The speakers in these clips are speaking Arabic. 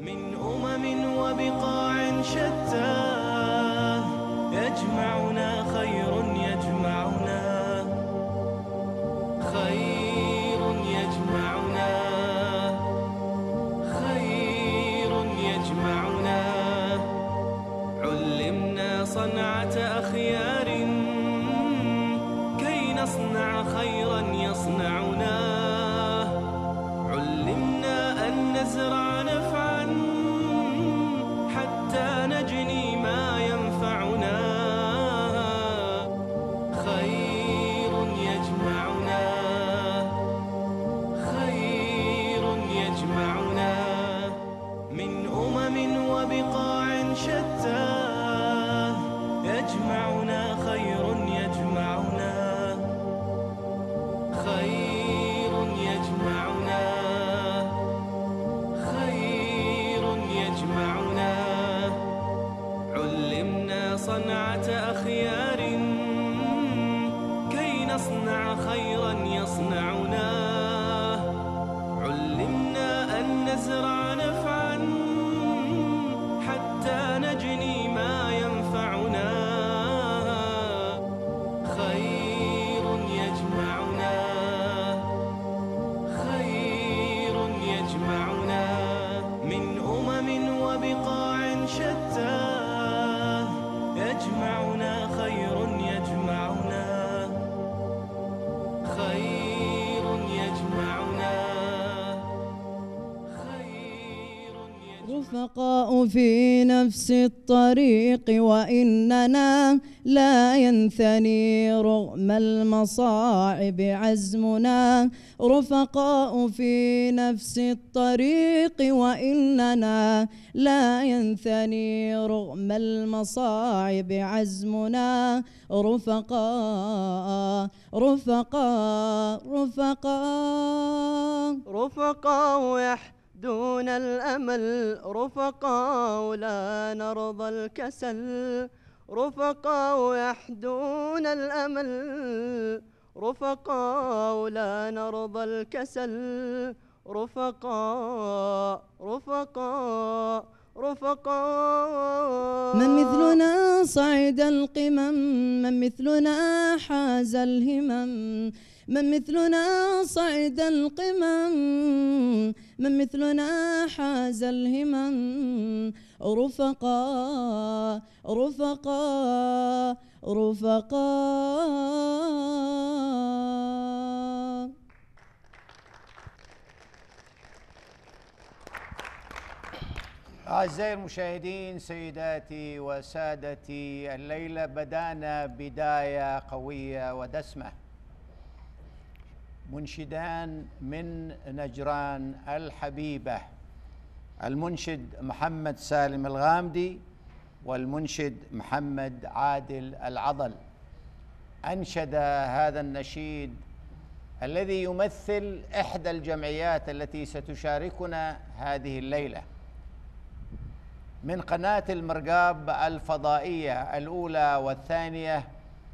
من أمم وبقاع شتى رفقاء في نفس الطريق وإننا لا ينثني رغم المصاعب عزمنا. رفقاء في نفس الطريق وإننا لا ينثني رغم المصاعب عزمنا. رفقاء رفقاء رفقاء. رفقاء يحدون الأمل رفقاء لا نرضى الكسل رفقاء يحدون الأمل رفقاء لا نرضى الكسل رفقاء رفقاء رفقاء من مثلنا صعد القمم من مثلنا حاز الهمم. من مثلنا صعد القمم من مثلنا حاز الهمم. رفقاء رفقاء رفقاء أعزائي المشاهدين سيداتي وسادتي الليلة بدأنا بداية قوية ودسمة. منشدان من نجران الحبيبة. المنشد محمد سالم الغامدي والمنشد محمد عادل العضل. أنشد هذا النشيد الذي يمثل إحدى الجمعيات التي ستشاركنا هذه الليلة. من قناة المرقاب الفضائية الأولى والثانية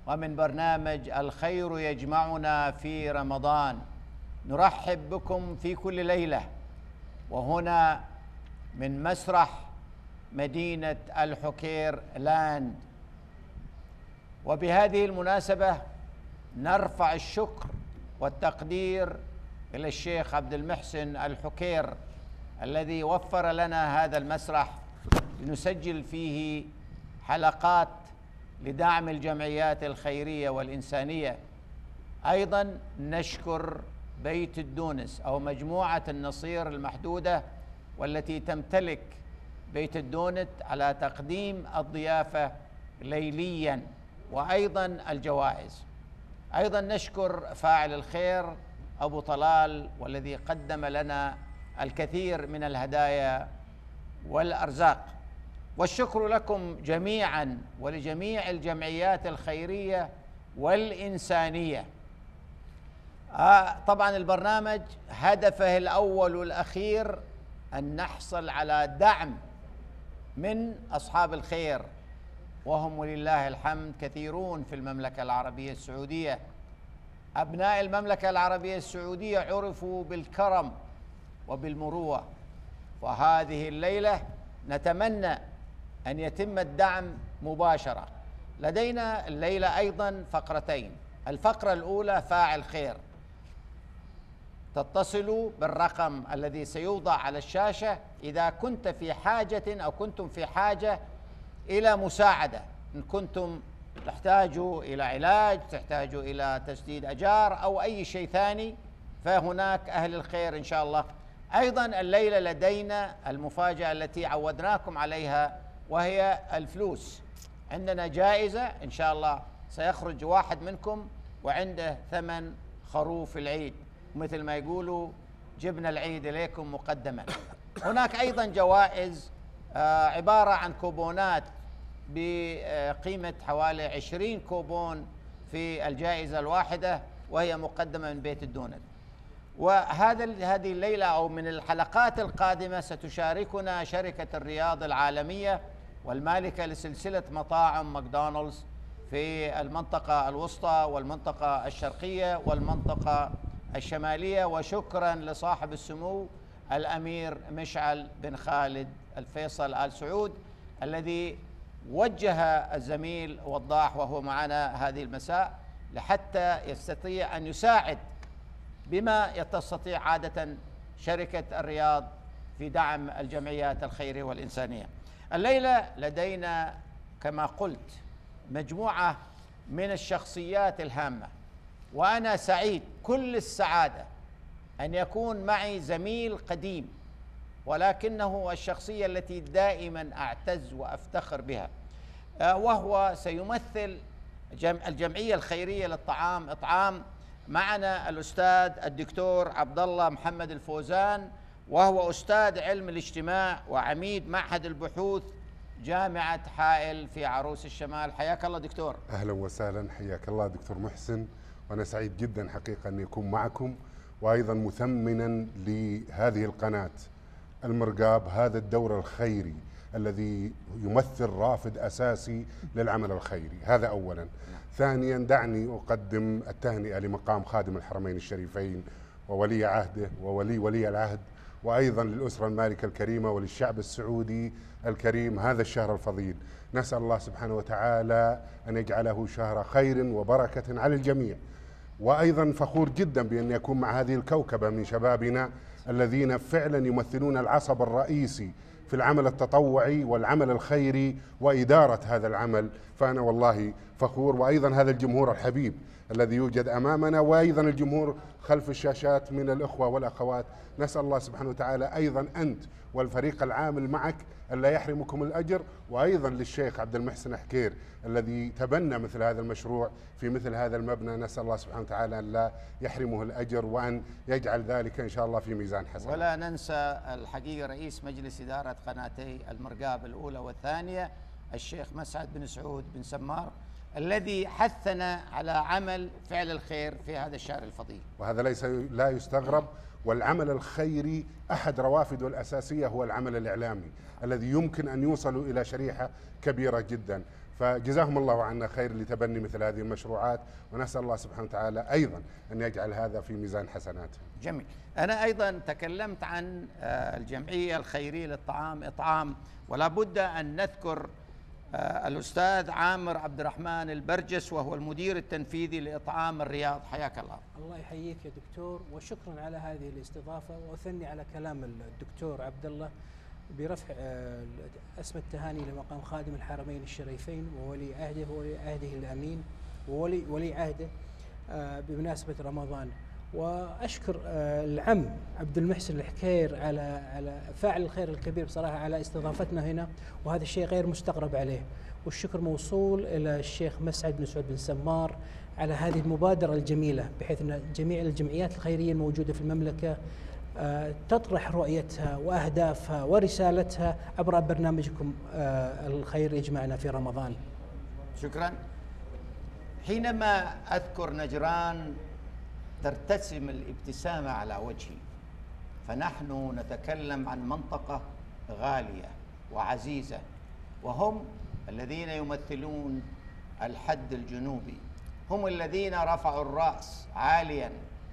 ومن برنامج الخير يجمعنا في رمضان. نرحب بكم في كل ليلة. وهنا من مسرح مدينة الحكير لاند. وبهذه المناسبة نرفع الشكر والتقدير إلى الشيخ عبد المحسن الحكير الذي وفر لنا هذا المسرح لنسجل فيه حلقات لدعم الجمعيات الخيرية والإنسانية. أيضا نشكر بيت الدونت أو مجموعة النصير المحدودة والتي تمتلك بيت الدونت على تقديم الضيافة ليليا وأيضا الجوائز. أيضا نشكر فاعل الخير أبو طلال والذي قدم لنا الكثير من الهدايا والأرزاق. والشكر لكم جميعا ولجميع الجمعيات الخيرية والإنسانية. آه طبعا البرنامج هدفه الأول والأخير أن نحصل على دعم من أصحاب الخير وهم ولله الحمد كثيرون في المملكة العربية السعودية. أبناء المملكة العربية السعودية عرفوا بالكرم وبالمروه وهذه الليلة نتمنى أن يتم الدعم مباشرة. لدينا الليلة أيضا فقرتين. الفقرة الأولى فاعل خير. تتصل بالرقم الذي سيوضع على الشاشة إذا كنت في حاجة أو كنتم في حاجة إلى مساعدة. إن كنتم تحتاجوا إلى علاج تحتاجوا إلى تسديد أجار أو أي شيء ثاني فهناك أهل الخير إن شاء الله. أيضا الليلة لدينا المفاجأة التي عودناكم عليها وهي الفلوس. عندنا جائزة إن شاء الله سيخرج واحد منكم وعنده ثمن خروف العيد مثل ما يقولوا جبنا العيد إليكم مقدما. هناك أيضا جوائز آه، عبارة عن كوبونات بقيمة حوالي 20 كوبون في الجائزة الواحدة وهي مقدمة من بيت الدونت. وهذا هذه الليلة أو من الحلقات القادمة ستشاركنا شركة الرياض العالمية والمالكة لسلسلة مطاعم ماكدونالدز في المنطقة الوسطى والمنطقة الشرقية والمنطقة الشمالية. وشكرا لصاحب السمو الأمير مشعل بن خالد الفيصل آل سعود الذي وجه الزميل وضاح وهو معنا هذه المساء لحتى يستطيع أن يساعد بما تستطيع عادة شركة الرياض في دعم الجمعيات الخيرية والإنسانية. الليلة لدينا كما قلت مجموعة من الشخصيات الهامة وأنا سعيد كل السعادة أن يكون معي زميل قديم ولكنه الشخصية التي دائما أعتز وأفتخر بها آه، وهو سيمثل جم- الجمعية الخيرية للطعام إطعام معنا الأستاذ الدكتور عبد الله محمد الفوزان وهو أستاذ علم الاجتماع وعميد معهد البحوث جامعة حائل في عروس الشمال. حياك الله دكتور. أهلا وسهلا. حياك الله دكتور محسن. وأنا سعيد جدا حقيقه اني اكون معكم وأيضا مثمنا لهذه القناة المرقاب هذا الدور الخيري الذي يمثل رافد أساسي للعمل الخيري. هذا اولا. ثانيا دعني أقدم التهنئة لمقام خادم الحرمين الشريفين وولي عهده وولي ولي العهد وأيضا للأسرة المالكة الكريمة وللشعب السعودي الكريم هذا الشهر الفضيل. نسأل الله سبحانه وتعالى أن يجعله شهر خير وبركة على الجميع. وأيضا فخور جدا بأن يكون مع هذه الكوكبة من شبابنا الذين فعلا يمثلون العصب الرئيسي في العمل التطوعي والعمل الخيري وإدارة هذا العمل فأنا والله فخور. وأيضا هذا الجمهور الحبيب الذي يوجد أمامنا وأيضا الجمهور خلف الشاشات من الأخوة والأخوات. نسأل الله سبحانه وتعالى أيضا أنت والفريق العامل معك ألا يحرمكم الأجر. وأيضا للشيخ عبد المحسن حكير الذي تبنى مثل هذا المشروع في مثل هذا المبنى. نسأل الله سبحانه وتعالى أن لا يحرمه الأجر وأن يجعل ذلك إن شاء الله في ميزان حسنات ولا ننسى الحقيقة رئيس مجلس إدارة قناتي المرقاب الأولى والثانية الشيخ مسعد بن سعود بن سمار الذي حثنا على عمل فعل الخير في هذا الشهر الفضيل. وهذا ليس لا يستغرب والعمل الخيري أحد روافده الأساسية هو العمل الإعلامي الذي يمكن أن يوصلوا إلى شريحة كبيرة جدا. فجزاهم الله عنا خير لتبني مثل هذه المشروعات ونسأل الله سبحانه وتعالى أيضا أن يجعل هذا في ميزان حسناتهم جميل. أنا أيضا تكلمت عن آه، الجمعية الخيرية للطعام إطعام ولا بد أن نذكر الأستاذ عامر عبد الرحمن البرجس وهو المدير التنفيذي لإطعام الرياض. حياك الله. الله يحييك يا دكتور وشكرا على هذه الاستضافة. وأثني على كلام الدكتور عبد الله برفع آه، اسم التهاني لمقام خادم الحرمين الشريفين وولي عهده وولي عهده الأمين وولي ولي عهده آه، بمناسبة رمضان. وأشكر آه، العم عبد المحسن الحكير على على فاعل الخير الكبير بصراحة على استضافتنا هنا وهذا الشيء غير مستغرب عليه والشكر موصول إلى الشيخ مسعد بن سعود بن سمار على هذه المبادرة الجميلة بحيث أن جميع الجمعيات الخيرية الموجودة في المملكة آه، تطرح رؤيتها وأهدافها ورسالتها عبر برنامجكم آه، الخير يجمعنا في رمضان. شكرا حينما أذكر نجران ترتسم الابتسامة على وجهي. فنحن نتكلم عن منطقة غالية وعزيزة وهم الذين يمثلون الحد الجنوبي. هم الذين رفعوا الرأس عاليا.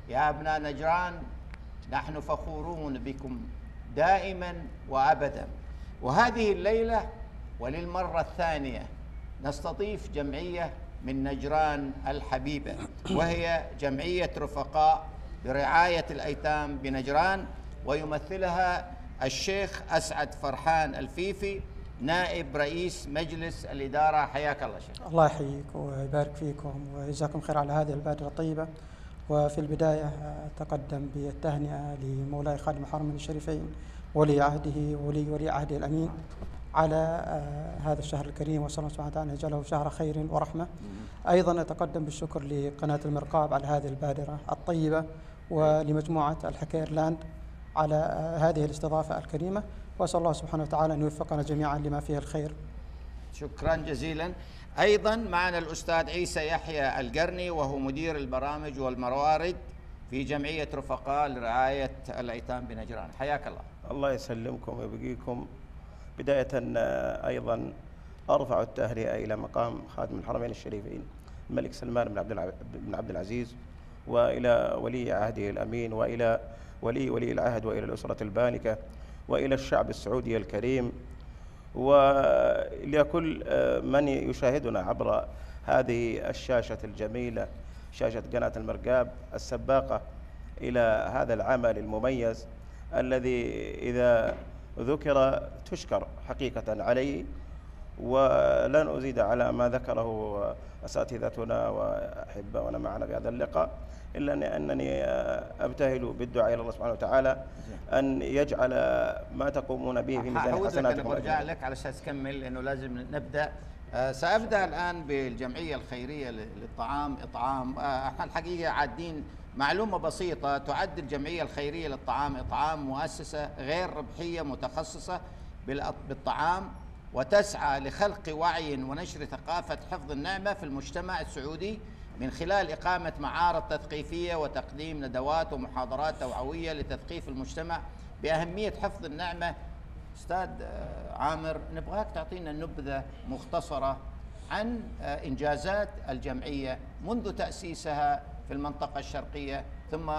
يا أبناء نجران نحن فخورون بكم دائما وابدا. وهذه الليلة وللمرة الثانية نستضيف جمعية من نجران الحبيبة وهي جمعية رفقاء برعاية الأيتام بنجران ويمثلها الشيخ أسعد فرحان الفيفي نائب رئيس مجلس الإدارة. حياك الله شيخ. الله يحييك ويبارك فيكم ويجزاكم خير على هذه البادرة الطيبة. وفي البداية أتقدم بالتهنئة لمولاي خادم الحرمين الشريفين ولي عهده ولي ولي عهده الأمين. على آه، هذا الشهر الكريم وأسأل الله سبحانه وتعالى أن يجعله شهر خير ورحمة. أيضا أتقدم بالشكر لقناة المرقاب على هذه البادرة الطيبة ولمجموعة الحكير لاند على آه، هذه الاستضافة الكريمة. وأسأل الله سبحانه وتعالى أن يوفقنا جميعا لما فيه الخير. شكرا جزيلا. أيضا معنا الأستاذ عيسى يحيى القرني وهو مدير البرامج والموارد في جمعية رفقاء لرعاية الأيتام بنجران. حياك الله. الله يسلمكم ويبقيكم. بداية آه، أيضا أرفع التهنئة إلى مقام خادم الحرمين الشريفين الملك سلمان بن عبد العزيز وإلى ولي عهده الأمين وإلى ولي ولي العهد وإلى الأسرة البانكة وإلى الشعب السعودي الكريم. ولكل آه، من يشاهدنا عبر هذه الشاشة الجميلة شاشة قناة المرقاب السباقة إلى هذا العمل المميز الذي إذا ذكر تشكر حقيقة عليه ولن أزيد على ما ذكره أساتذتنا وأحباؤنا معنا في هذا اللقاء إلا أن- أنني أبتهل بالدعاء إلى الله سبحانه وتعالى أن يجعل ما تقومون به في ميزان حسناتكم أجمعين. لك على أساس تكمل لأنه لازم نبدأ آه، سأبدأ الآن بالجمعية الخيرية ل- للطعام إطعام آه، إحنا الحقيقة عادين معلومة بسيطة تعد الجمعية الخيرية للطعام إطعام مؤسسة غير ربحية متخصصة بالأط- بالطعام وتسعى لخلق وعي ونشر ثقافة حفظ النعمة في المجتمع السعودي من خلال إقامة معارض تثقيفية وتقديم ندوات ومحاضرات توعوية لتثقيف المجتمع بأهمية حفظ النعمة. أستاذ آه، عامر نبغاك تعطينا نبذة مختصرة عن آه، إنجازات الجمعية منذ تأسيسها في المنطقة الشرقية ثم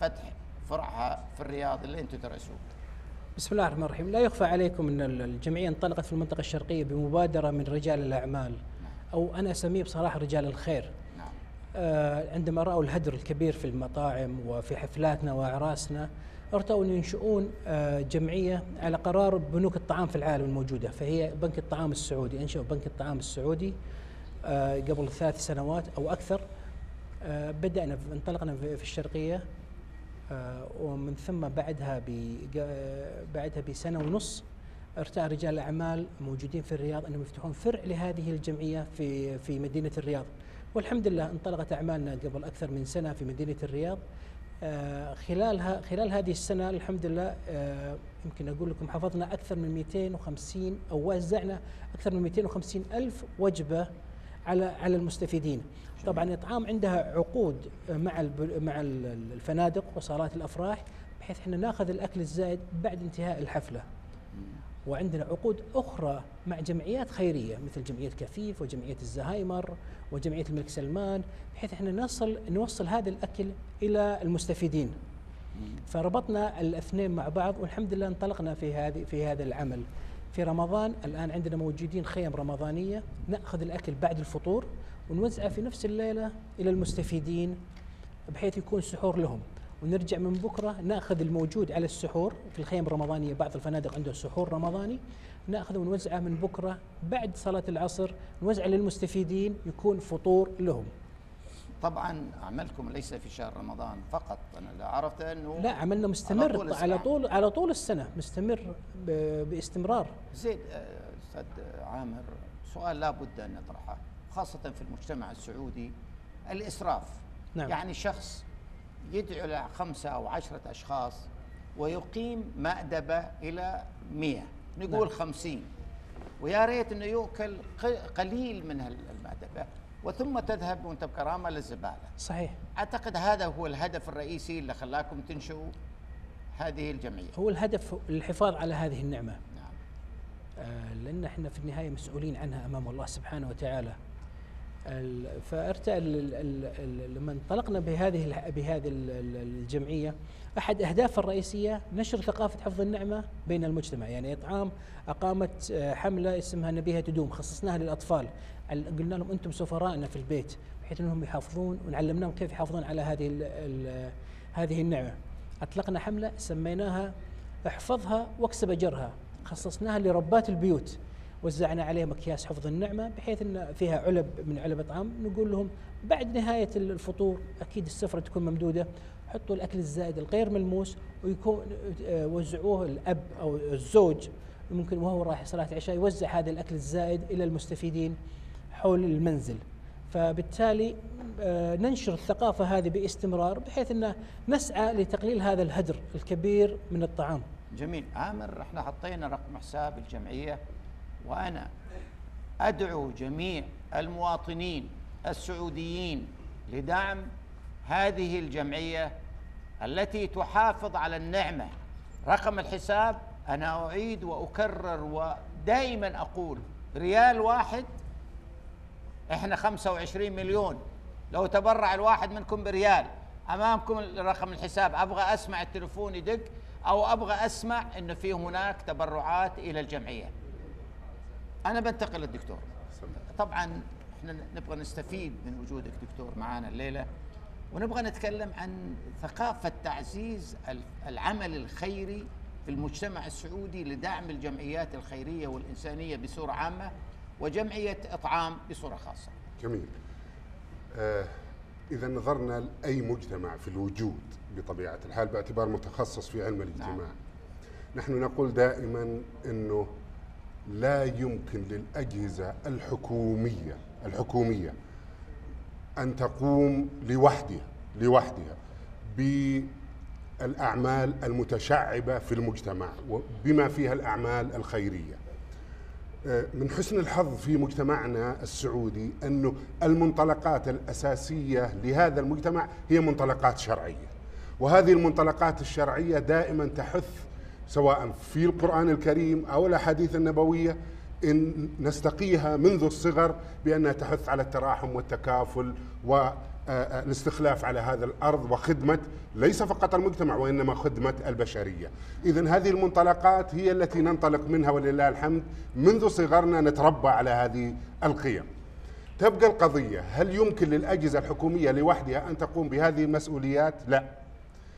فتح فرعها في الرياض اللي أنتم ترأسوه بسم الله الرحمن الرحيم. لا يخفى عليكم أن الجمعية انطلقت في المنطقة الشرقية بمبادرة من رجال الأعمال أو أنا أسميه بصراحة رجال الخير. نعم. آه، عندما رأوا الهدر الكبير في المطاعم وفي حفلاتنا وأعراسنا ارتأوا أن ينشؤون آه، جمعية على قرار بنوك الطعام في العالم الموجودة فهي بنك الطعام السعودي أنشأوا بنك الطعام السعودي آه، قبل ثلاث سنوات أو أكثر. بدأنا في- انطلقنا في الشرقية آه، ومن ثم بعدها بق- بعدها بسنة ونص ارتأى رجال الأعمال موجودين في الرياض أنهم يفتحون فرع لهذه الجمعية في في مدينة الرياض. والحمد لله انطلقت أعمالنا قبل أكثر من سنة في مدينة الرياض. آه، خلالها خلال هذه السنة الحمد لله آه، يمكن أقول لكم حفظنا أكثر من 250 أو وزعنا أكثر من 250 ألف وجبة على على المستفيدين. طبعا الاطعام عندها عقود مع مع ال- الفنادق وصالات الأفراح بحيث إحنا نأخذ الأكل الزائد بعد انتهاء الحفلة. وعندنا عقود أخرى مع جمعيات خيرية مثل جمعية كفيف وجمعية الزهايمر وجمعية الملك سلمان بحيث إحنا نصل نوصل هذا الأكل إلى المستفيدين. فربطنا الاثنين مع بعض والحمد لله انطلقنا في هذه في هذا العمل. في رمضان الآن عندنا موجودين خيم رمضانية نأخذ الأكل بعد الفطور ونوزعه في نفس الليلة إلى المستفيدين بحيث يكون سحور لهم. ونرجع من بكرة نأخذ الموجود على السحور في الخيم الرمضانية بعض الفنادق عنده سحور رمضاني ناخذه ونوزعه من بكرة بعد صلاة العصر نوزعه للمستفيدين يكون فطور لهم. طبعا عملكم ليس في شهر رمضان فقط اللي عرفت أنه لا عملنا مستمر طول على. طول على طول السنة مستمر باستمرار زيد آه، أستاذ عامر سؤال لابد أن نطرحه خاصة في المجتمع السعودي الإسراف نعم. يعني شخص يدعو إلى خمسة أو عشرة أشخاص ويقيم مأدبة إلى مئة نقول نعم. خمسين ويا ريت إنه يؤكل قليل من المأدبة وثم تذهب وانت بكرامة للزبالة. صحيح. أعتقد هذا هو الهدف الرئيسي اللي خلاكم تنشئوا هذه الجمعية. هو الهدف الحفاظ على هذه النعمة. نعم. آه، لأن إحنا في النهاية مسؤولين عنها أمام الله سبحانه وتعالى. فارتأى ال- لما انطلقنا بهذه بهذه ال- ال- الجمعية أحد اهدافها الرئيسية نشر ثقافة حفظ النعمة بين المجتمع. يعني إطعام أقامت آه، حملة اسمها نبيها تدوم خصصناها للأطفال. قلنا لهم أنتم سفراءنا في البيت بحيث انهم يحافظون ونعلمناهم كيف يحافظون على هذه ال ال هذه النعمة. أطلقنا حملة سميناها احفظها واكسب أجرها. خصصناها لربات البيوت وزعنا عليهم أكياس حفظ النعمة بحيث إن فيها علب من علب اطعام نقول لهم بعد نهاية الفطور أكيد السفرة تكون ممدودة. حطوا الأكل الزائد الغير ملموس ويكون آه، وزعوه الأب أو الزوج ممكن وهو رايح صلاة العشاء يوزع هذا الأكل الزائد إلى المستفيدين. حول المنزل. فبالتالي آه، ننشر الثقافة هذه باستمرار بحيث أن نسعى لتقليل هذا الهدر الكبير من الطعام. جميل. عامر إحنا حطينا رقم حساب الجمعية وأنا أدعو جميع المواطنين السعوديين لدعم هذه الجمعية التي تحافظ على النعمة. رقم الحساب أنا أعيد وأكرر ودائما أقول ريال واحد إحنا 25 مليون. لو تبرع الواحد منكم بريال أمامكم رقم الحساب. أبغى أسمع التليفون يدق أو أبغى أسمع إنه في هناك تبرعات إلى الجمعية. أنا بنتقل للدكتور. طبعا إحنا نبغى نستفيد من وجودك دكتور معنا الليلة ونبغى نتكلم عن ثقافة تعزيز ال- العمل الخيري في المجتمع السعودي لدعم الجمعيات الخيرية والإنسانية بصورة عامة. وجمعية إطعام بصورة خاصة. جميل آه إذا نظرنا لأي مجتمع في الوجود بطبيعة الحال باعتبار متخصص في علم الاجتماع نعم. نحن نقول دائما أنه لا يمكن للأجهزة الحكومية الحكومية أن تقوم لوحدها لوحدها بالأعمال المتشعبة في المجتمع بما فيها الأعمال الخيرية من حسن الحظ في مجتمعنا السعودي أنه المنطلقات الأساسية لهذا المجتمع هي منطلقات شرعية. وهذه المنطلقات الشرعية دائما تحث سواء في القرآن الكريم أو الأحاديث النبوية إن نستقيها منذ الصغر بأنها تحث على التراحم والتكافل والاستخلاف على هذا الأرض وخدمة ليس فقط المجتمع وإنما خدمة البشرية. اذا هذه المنطلقات هي التي ننطلق منها ولله الحمد منذ صغرنا نتربى على هذه القيم. تبقى القضية هل يمكن للأجهزة الحكومية لوحدها أن تقوم بهذه المسؤوليات؟ لا.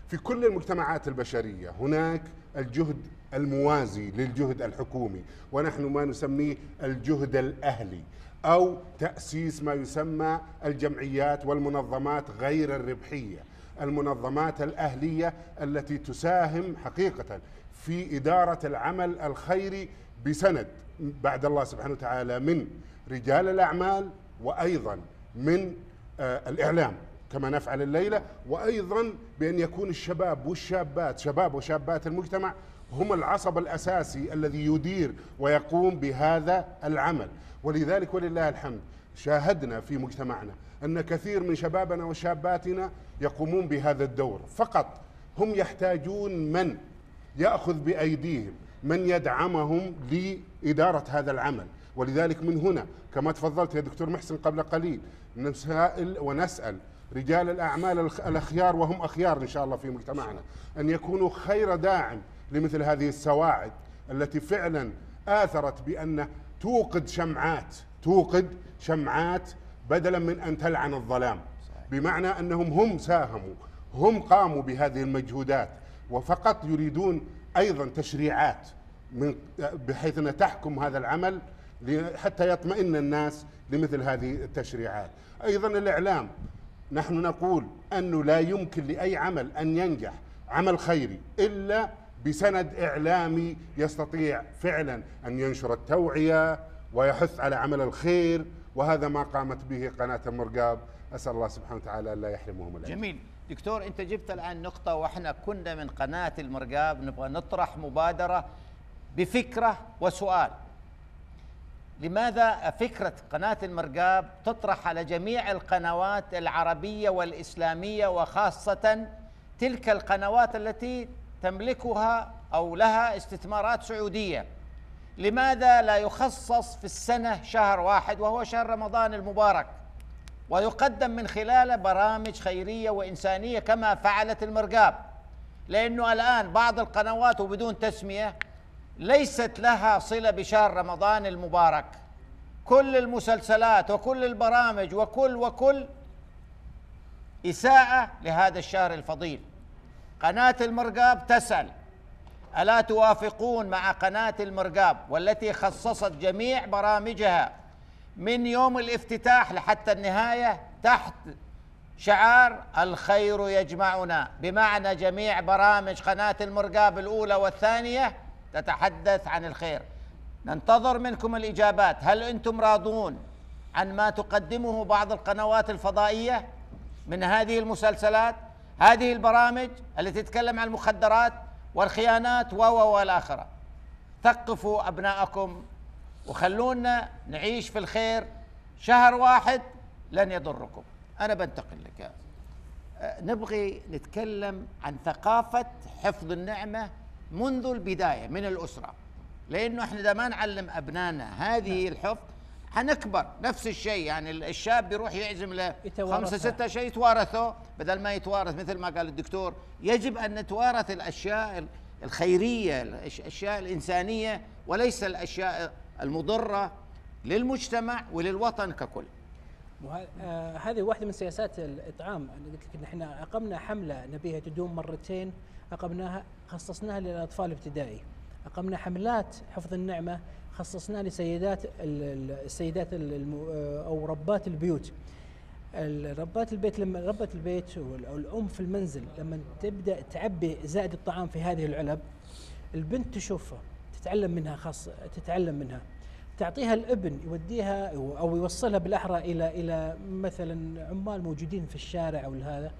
في كل المجتمعات البشرية هناك الجهد الموازي للجهد الحكومي ونحن ما نسميه الجهد الأهلي أو تأسيس ما يسمى الجمعيات والمنظمات غير الربحية المنظمات الأهلية التي تساهم حقيقة في إدارة العمل الخيري بسند بعد الله سبحانه وتعالى من رجال الأعمال وأيضا من آه، الإعلام كما نفعل الليلة وأيضا بأن يكون الشباب والشابات شباب وشابات المجتمع هم العصب الأساسي الذي يدير ويقوم بهذا العمل. ولذلك ولله الحمد شاهدنا في مجتمعنا أن كثير من شبابنا وشاباتنا يقومون بهذا الدور. فقط هم يحتاجون من يأخذ بأيديهم من يدعمهم لإدارة هذا العمل. ولذلك من هنا كما تفضلت يا دكتور محسن قبل قليل نسائل ونسأل رجال الأعمال الخ- الأخيار وهم أخيار إن شاء الله في مجتمعنا أن يكونوا خير داعم لمثل هذه السواعد التي فعلا آثرت بأن توقد شمعات توقد شمعات بدلا من أن تلعن الظلام. بمعنى أنهم هم ساهموا هم قاموا بهذه المجهودات وفقط يريدون أيضا تشريعات من بحيث انها تحكم هذا العمل حتى يطمئن الناس لمثل هذه التشريعات. أيضا الإعلام نحن نقول أنه لا يمكن لأي عمل أن ينجح عمل خيري إلا بسند إعلامي يستطيع فعلا أن ينشر التوعية ويحث على عمل الخير وهذا ما قامت به قناة المرقاب أسأل الله سبحانه وتعالى ألا يحرمهم الاجر جميل. دكتور أنت جبت الآن نقطة وإحنا كنا من قناة المرقاب نبغى نطرح مبادرة بفكرة وسؤال. لماذا فكرة قناة المرقاب تطرح على جميع القنوات العربية والإسلامية وخاصة تلك القنوات التي تملكها أو لها استثمارات سعودية. لماذا لا يخصص في السنة شهر واحد وهو شهر رمضان المبارك؟ ويقدم من خلاله برامج خيرية وإنسانية كما فعلت المرقاب. لأنه الآن بعض القنوات وبدون تسمية ليست لها صلة بشهر رمضان المبارك. كل المسلسلات وكل البرامج وكل وكل إساءة لهذا الشهر الفضيل. قناة المرقاب تسأل ألا توافقون مع قناة المرقاب والتي خصصت جميع برامجها من يوم الافتتاح لحتى النهاية تحت شعار الخير يجمعنا؟ بمعنى جميع برامج قناة المرقاب الأولى والثانية تتحدث عن الخير. ننتظر منكم الإجابات. هل أنتم راضون عن ما تقدمه بعض القنوات الفضائية من هذه المسلسلات؟ هذه البرامج التي تتكلم عن المخدرات والخيانات و و والاخره ثقفوا أبناءكم وخلونا نعيش في الخير شهر واحد لن يضركم. أنا بنتقل لك. أه، نبغي نتكلم عن ثقافة حفظ النعمة منذ البداية من الأسرة لأنه إحنا إذا ما نعلم أبنائنا هذه الحفظ حنكبر نفس الشيء يعني الشاب بيروح يعزم له. خمسة ستة شيء يتوارثه. بدل ما يتوارث مثل ما قال الدكتور يجب أن نتوارث الأشياء الخيرية الأشياء الإنسانية وليس الأشياء المضرة للمجتمع وللوطن ككل. آه، هذه واحدة من سياسات الإطعام. أنا قلت لك إن إحنا أقمنا حملة نبيها تدوم مرتين. أقمناها خصصناها للأطفال الابتدائي أقمنا حملات حفظ النعمة خصصناها لسيدات ال- ال- السيدات أو ربات البيوت. ال- ربات البيت لما ربة البيت وال- أو الأم في المنزل. لما تبدأ تعبي زائد الطعام في هذه العلب البنت تشوفها تتعلم منها خاص تتعلم منها. تعطيها الابن يوديها أو يوصلها بالأحرى إلى إلى مثلا عمال موجودين في الشارع أو هذا.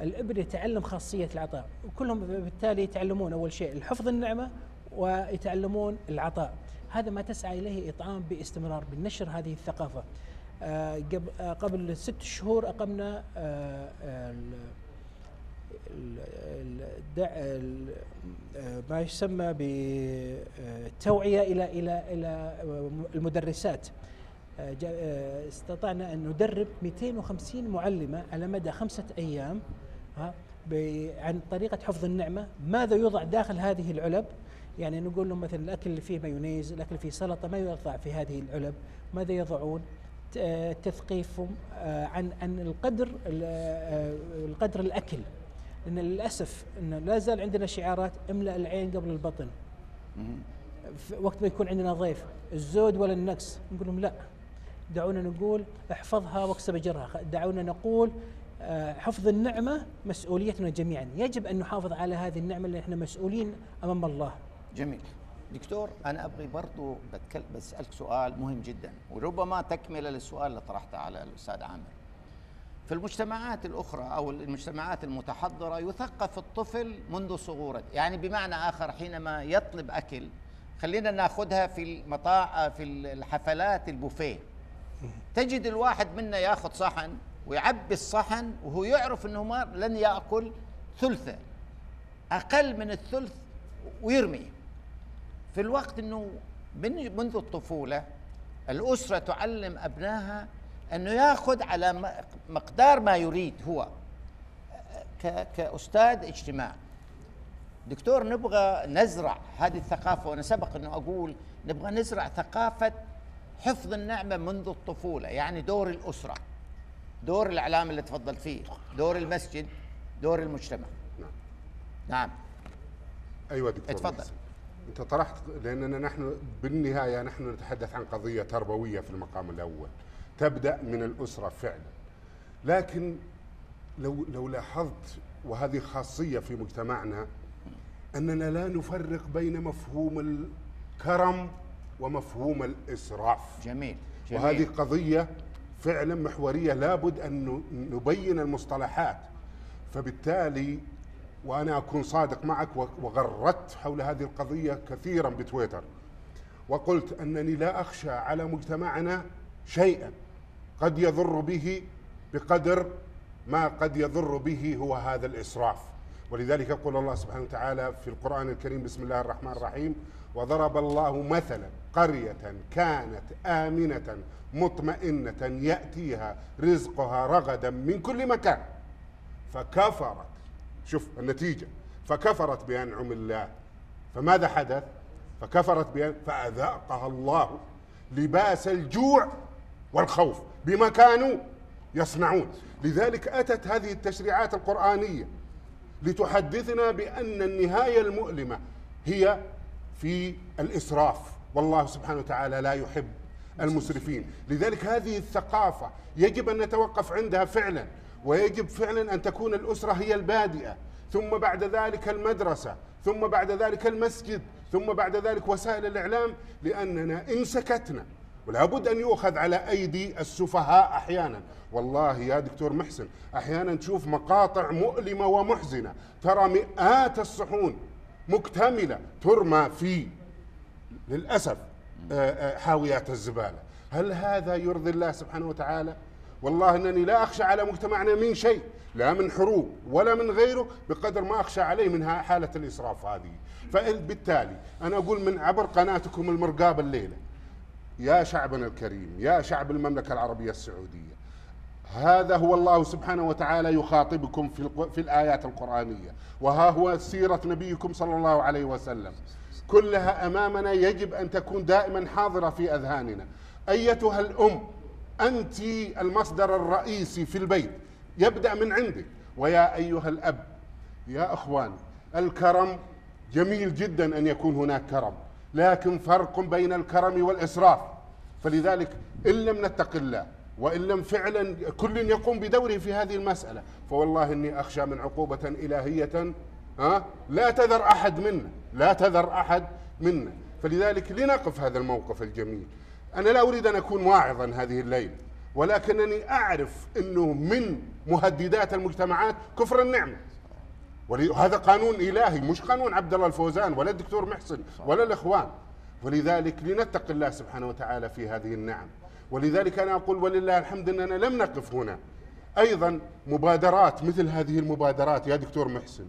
الابن يتعلم خاصية العطاء. وكلهم بالتالي يتعلمون أول شيء الحفظ النعمة ويتعلمون العطاء. هذا ما تسعى إليه إطعام باستمرار بنشر هذه الثقافة. آه، قبل آه، قبل ست شهور أقمنا آه، ما يسمى بالتوعيه إلى إلى إلى المدرسات. استطعنا أن ندرب 250 معلمة على مدى خمسة أيام عن طريقة حفظ النعمة. ماذا يوضع داخل هذه العلب؟ يعني نقول لهم مثلا الأكل اللي فيه مايونيز الأكل اللي فيه سلطة ما يوضع في هذه العلب. ماذا يضعون؟ آه، تثقيفهم آه، عن عن القدر ال- آه، القدر الأكل. لأن للأسف انه لا زال عندنا شعارات املأ العين قبل البطن. وقت ما يكون عندنا ضيف الزود ولا النقص؟ نقول لهم لا. دعونا نقول احفظها واكسب أجرها. دعونا نقول حفظ النعمة مسؤوليتنا جميعا. يجب أن نحافظ على هذه النعمة اللي إحنا مسؤولين أمام الله. جميل. دكتور أنا أبغي برضو بتكلم بسألك سؤال مهم جدا وربما تكملة للسؤال اللي طرحته على الأستاذ عامر. في المجتمعات الأخرى أو المجتمعات المتحضرة يثقف الطفل منذ صغوره يعني بمعنى آخر حينما يطلب أكل خلينا نأخذها في المطاع في الحفلات البوفيه. تجد الواحد منا يأخذ صحن ويعبي الصحن وهو يعرف إنه ما لن يأكل ثلثه أقل من الثلث ويرمي. في الوقت إنه من منذ الطفولة الأسرة تعلم أبنائها إنه ياخذ على مقدار ما يريد هو كأستاذ اجتماع. دكتور نبغى نزرع هذه الثقافة وأنا سبق إنه أقول نبغى نزرع ثقافة حفظ النعمة منذ الطفولة يعني دور الأسرة دور الإعلام اللي تفضلت فيه دور المسجد دور المجتمع. نعم. نعم. أيوه دكتور. اتفضل. انت طرحت لأننا نحن بالنهاية نحن نتحدث عن قضية تربوية في المقام الأول تبدأ من الأسرة فعلا. لكن لو لو لاحظت وهذه خاصية في مجتمعنا أننا لا نفرق بين مفهوم الكرم ومفهوم الإسراف. جميل, جميل. وهذه قضية فعلا محورية لابد أن ن- نبين المصطلحات. فبالتالي وأنا أكون صادق معك وغردت حول هذه القضية كثيرا بتويتر. وقلت أنني لا أخشى على مجتمعنا شيئا قد يضر به بقدر ما قد يضر به هو هذا الإسراف. ولذلك يقول الله سبحانه وتعالى في القرآن الكريم بسم الله الرحمن الرحيم وضرب الله مثلا قرية كانت آمنة مطمئنة يأتيها رزقها رغدا من كل مكان فكفرت شوف النتيجة. فكفرت بأنعم الله. فماذا حدث؟ فكفرت بأن فأذاقها الله لباس الجوع والخوف بما كانوا يصنعون. لذلك أتت هذه التشريعات القرآنية لتحدثنا بأن النهاية المؤلمة هي في الإسراف. والله سبحانه وتعالى لا يحب المسرفين. لذلك هذه الثقافة يجب أن نتوقف عندها فعلا. ويجب فعلا أن تكون الأسرة هي البادئة. ثم بعد ذلك المدرسة ثم بعد ذلك المسجد ثم بعد ذلك وسائل الإعلام لأننا إن سكتنا ولا بد أن يؤخذ على أيدي السفهاء أحيانا. والله يا دكتور محسن أحيانا تشوف مقاطع مؤلمة ومحزنة ترى مئات الصحون مكتملة ترمى في للأسف آه، آه، حاويات الزبالة. هل هذا يرضي الله سبحانه وتعالى؟ والله أنني لا أخشى على مجتمعنا من شيء لا من حروب ولا من غيره بقدر ما أخشى عليه من حالة الإسراف هذه. فبالتالي أنا أقول من عبر قناتكم المرقاب الليلة يا شعبنا الكريم يا شعب المملكة العربية السعودية هذا هو الله سبحانه وتعالى يخاطبكم في في الآيات القرآنية. وها هو سيرة نبيكم صلى الله عليه وسلم. كلها أمامنا يجب أن تكون دائما حاضرة في أذهاننا. أيتها الأم أنت المصدر الرئيسي في البيت. يبدأ من عندك. ويا أيها الأب يا أخوان الكرم جميل جدا أن يكون هناك كرم لكن فرق بين الكرم والإسراف. فلذلك إن لم نتق الله وإن لم فعلا كل يقوم بدوره في هذه المسألة فوالله إني أخشى من عقوبة إلهية ها لا تذر أحد منا لا تذر أحد منا. فلذلك لنقف هذا الموقف الجميل. أنا لا أريد أن أكون واعظا هذه الليلة ولكنني أعرف أنه من مهددات المجتمعات كفر النعمة. وهذا قانون إلهي مش قانون عبد الله الفوزان ولا الدكتور محسن ولا الإخوان. ولذلك لنتق الله سبحانه وتعالى في هذه النعم. ولذلك أنا أقول ولله الحمد أننا لم نقف هنا. أيضا مبادرات مثل هذه المبادرات يا دكتور محسن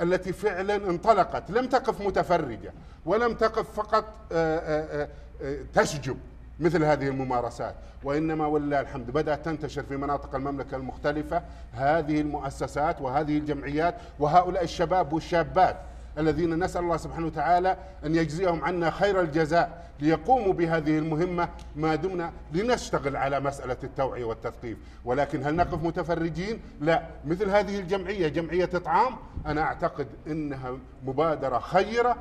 التي فعلا انطلقت لم تقف متفرجة ولم تقف فقط آه، آه، آه، تشجب. مثل هذه الممارسات. وإنما ولله الحمد بدأت تنتشر في مناطق المملكة المختلفة هذه المؤسسات وهذه الجمعيات وهؤلاء الشباب والشابات الذين نسأل الله سبحانه وتعالى أن يجزيهم عنا خير الجزاء ليقوموا بهذه المهمة ما دمنا لنشتغل على مسألة التوعية والتثقيف. ولكن هل نقف متفرجين؟ لا. مثل هذه الجمعية جمعية إطعام أنا أعتقد أنها مبادرة خيرة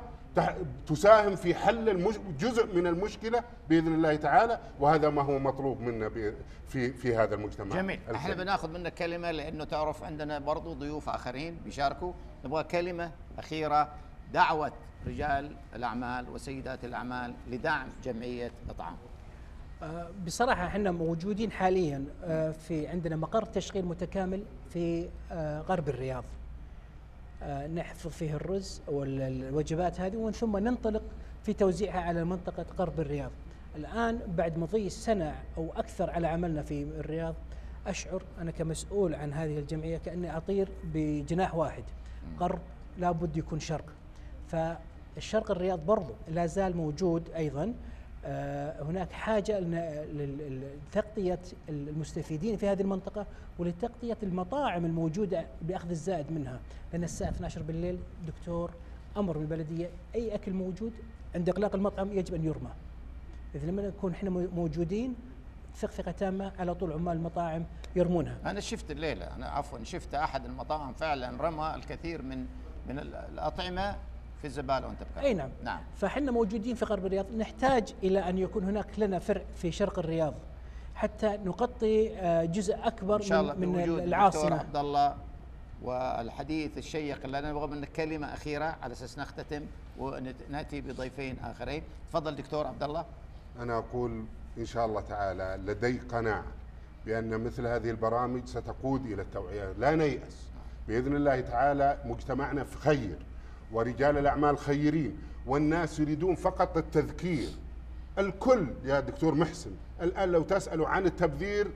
تساهم في حل المش... جزء من المشكلة بإذن الله تعالى وهذا ما هو مطلوب منا ب... في في هذا المجتمع. جميل. إحنا. بناخذ منك كلمة لأنه تعرف عندنا برضو ضيوف آخرين بيشاركوا. نبغى كلمة أخيرة دعوة رجال الأعمال وسيدات الأعمال لدعم جمعية إطعام. آه، بصراحة إحنا موجودين حاليا آه، في عندنا مقر تشغيل متكامل في آه، غرب الرياض. نحفظ فيه الرز والوجبات هذه ومن ثم ننطلق في توزيعها على منطقة غرب الرياض. الآن بعد مضي سنة أو أكثر على عملنا في الرياض أشعر أنا كمسؤول عن هذه الجمعية كأني أطير بجناح واحد. غرب لابد يكون شرق. فالشرق الرياض برضو لا زال موجود أيضا. آه، هناك حاجة لتغطية المستفيدين في هذه المنطقة ولتغطية المطاعم الموجودة بأخذ الزائد منها. لأن الساعة 12 بالليل دكتور أمر من البلدية أي أكل موجود عند إغلاق المطعم يجب أن يرمى. إذا لما نكون إحنا مو- موجودين ثق ثقة تامة على طول عمال المطاعم يرمونها. أنا شفت الليلة أنا عفوا شفت أحد المطاعم فعلا رمى الكثير من من ال- الأطعمة. في الزبالة وأنت بكرة. أي نعم. نعم. فإحنا موجودين في غرب الرياض نحتاج إلى أن يكون هناك لنا فرع في شرق الرياض حتى نغطي آه، جزء أكبر إن شاء الله من, من العاصمة. عبد الله والحديث الشيق اللي أنا نبغى منك كلمه أخيرة على أساس نختتم ونأتي بضيفين آخرين. تفضل دكتور عبد الله. أنا أقول إن شاء الله تعالى لدي قناعة بأن مثل هذه البرامج ستقود إلى التوعية لا نيأس. بإذن الله تعالى مجتمعنا في خير. ورجال الأعمال خيرين والناس يريدون فقط التذكير. الكل يا دكتور محسن الآن لو تسألوا عن التبذير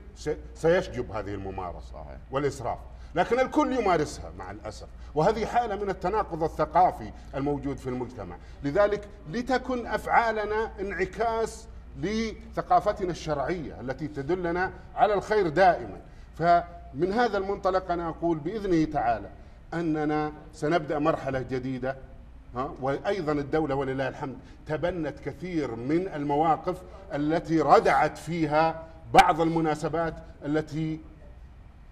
سيشجب هذه الممارسة صحيح. والإسراف. لكن الكل يمارسها مع الأسف وهذه حالة من التناقض الثقافي الموجود في المجتمع. لذلك لتكن أفعالنا انعكاس لثقافتنا الشرعية التي تدلنا على الخير دائما. فمن هذا المنطلق أنا أقول بإذنه تعالى أننا سنبدأ مرحلة جديدة ها؟ وأيضا الدولة ولله الحمد تبنت كثير من المواقف التي ردعت فيها بعض المناسبات التي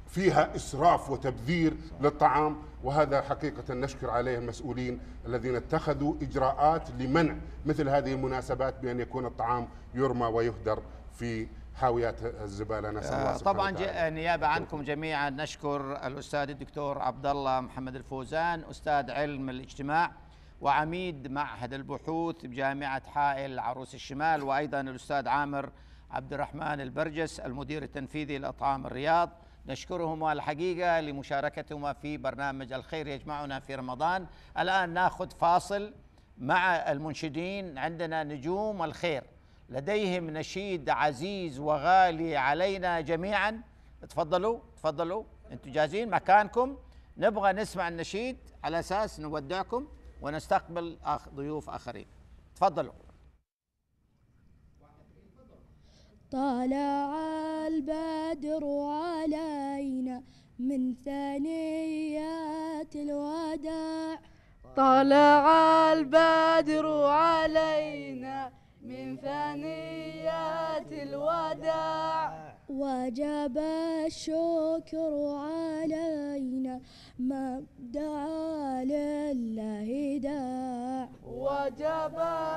فيها إسراف وتبذير للطعام وهذا حقيقة نشكر عليه المسؤولين الذين اتخذوا إجراءات لمنع مثل هذه المناسبات بأن يكون الطعام يرمى ويهدر في حاويات الزبالة نسأل الله آه، سبحانه طبعا وتعالى. نيابة عنكم جميعا. نشكر الأستاذ الدكتور عبد الله محمد الفوزان أستاذ علم الاجتماع وعميد معهد البحوث بجامعة حائل عروس الشمال وأيضا الأستاذ عامر عبد الرحمن البرجس المدير التنفيذي لأطعام الرياض. نشكرهما الحقيقة لمشاركتهما في برنامج الخير يجمعنا في رمضان. الآن ناخذ فاصل مع المنشدين. عندنا نجوم الخير. لديهم نشيد عزيز وغالي علينا جميعا. تفضلوا تفضلوا. أنتم جاهزين؟ مكانكم. نبغى نسمع النشيد على أساس نودعكم ونستقبل آخ ضيوف آخرين. تفضلوا. طلع البدر علينا من ثنيات الوداع. طلع البدر علينا ثنيات الوداع. وجب الشكر علينا ما دعا لله داع. وجب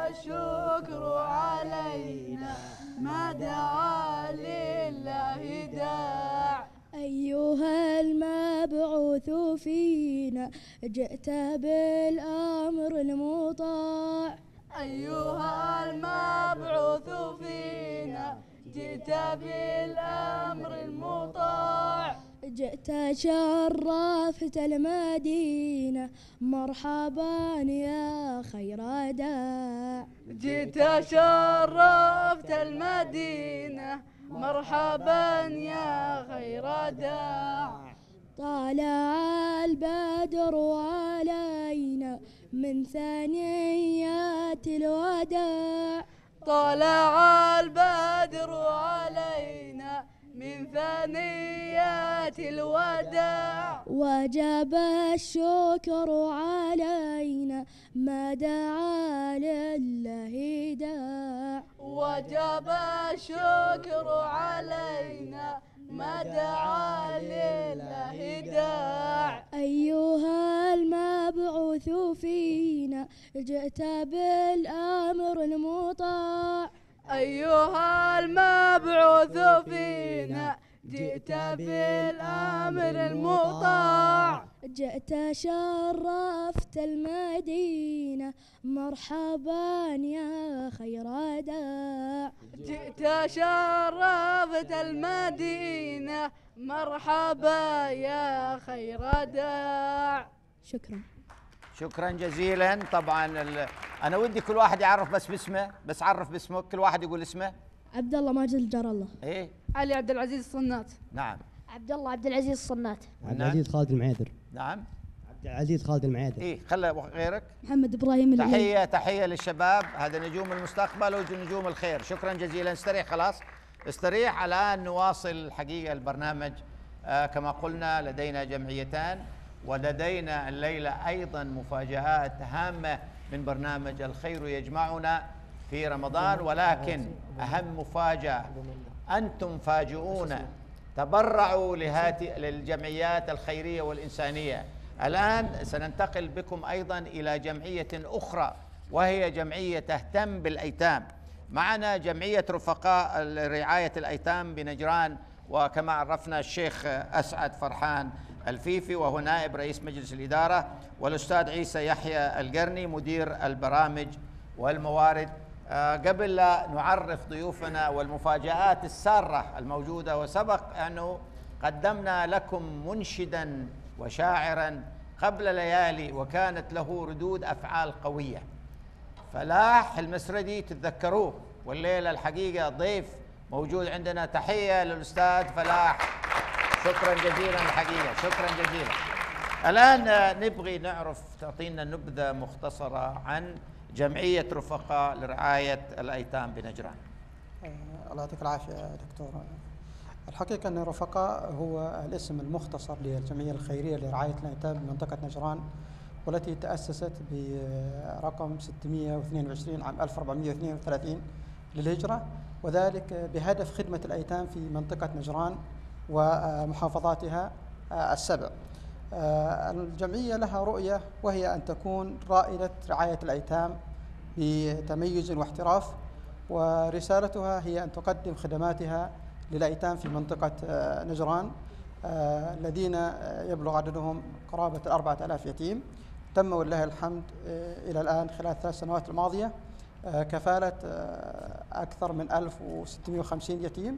الشكر علينا ما دعا لله داع. أيها المبعوث فينا جئت بالأمر المطاع. أيها المبعوث فينا جئت بالأمر المطاع. جئت شرفت المدينة مرحبا يا خير داع جئت شرفت المدينة مرحبا يا خير داع طلع البدر علينا من ثنيات الوداع. طلع البدر علينا من ثنيات الوداع. وجب الشكر علينا ما دعا لله داع. وجب الشكر علينا ما دعا لله داع. أيها المبعوث فينا جئت بالأمر المطاع. أيها المبعوث فينا جئت بالأمر المطاع. جئت شرفت المدينة مرحبا يا خير داع جئت شرفت المدينة مرحبا يا خير داع شكرا. شكرا جزيلا. طبعا ال... أنا ودي كل واحد يعرف بس باسمه بس عرف باسمه. كل واحد يقول اسمه. عبد الله ماجد الجار الله إيه؟ علي عبد العزيز الصنات نعم. عبد الله عبد العزيز الصنات عبد العزيز خالد المعيدر نعم. عبد العزيز خالد المعيدر إيه خلى غيرك. محمد إبراهيم تحية تحية للشباب. هذا نجوم المستقبل ونجوم الخير. شكرا جزيلا. استريح خلاص. استريح الان نواصل الحقيقة البرنامج. آه كما قلنا لدينا جمعيتان ولدينا الليلة أيضا مفاجآت هامة من برنامج الخير يجمعنا في رمضان. ولكن أهم مفاجأة أنتم فاجئون. تبرعوا لهاتي للجمعيات الخيرية والإنسانية. الآن سننتقل بكم أيضا إلى جمعية أخرى وهي جمعية تهتم بالأيتام. معنا جمعية رفقاء رعاية الأيتام بنجران وكما عرفنا الشيخ أسعد فرحان الفيفي وهو نائب رئيس مجلس الإدارة والأستاذ عيسى يحيى القرني مدير البرامج والموارد. قبل لا نعرف ضيوفنا والمفاجآت السارة الموجودة وسبق أنه قدمنا لكم منشدا وشاعرا قبل ليالي وكانت له ردود أفعال قوية. فلاح المسردي تتذكروه والليلة الحقيقة ضيف موجود عندنا. تحية للأستاذ فلاح. شكرا جزيلا الحقيقة شكرا جزيلا. الآن آه، نبغي نعرف تعطينا نبذة مختصرة عن جمعية رفقاء لرعاية الأيتام بنجران. آه، الله يعطيك العافية دكتور. الحقيقة أن رفقاء هو الاسم المختصر للجمعية الخيرية لرعاية الأيتام بمنطقة نجران والتي تأسست برقم 622 عام 1432 للهجرة وذلك بهدف خدمة الأيتام في منطقة نجران ومحافظاتها السبع. الجمعية لها رؤية وهي أن تكون رائدة رعاية الأيتام بتميز واحتراف ورسالتها هي أن تقدم خدماتها للأيتام في منطقة آه، نجران آه، الذين آه، يبلغ عددهم قرابة الأربعة آلاف يتيم. تم ولله الحمد آه، إلى الآن خلال الثلاث سنوات الماضية آه، كفالة آه، أكثر من 1650 يتيم.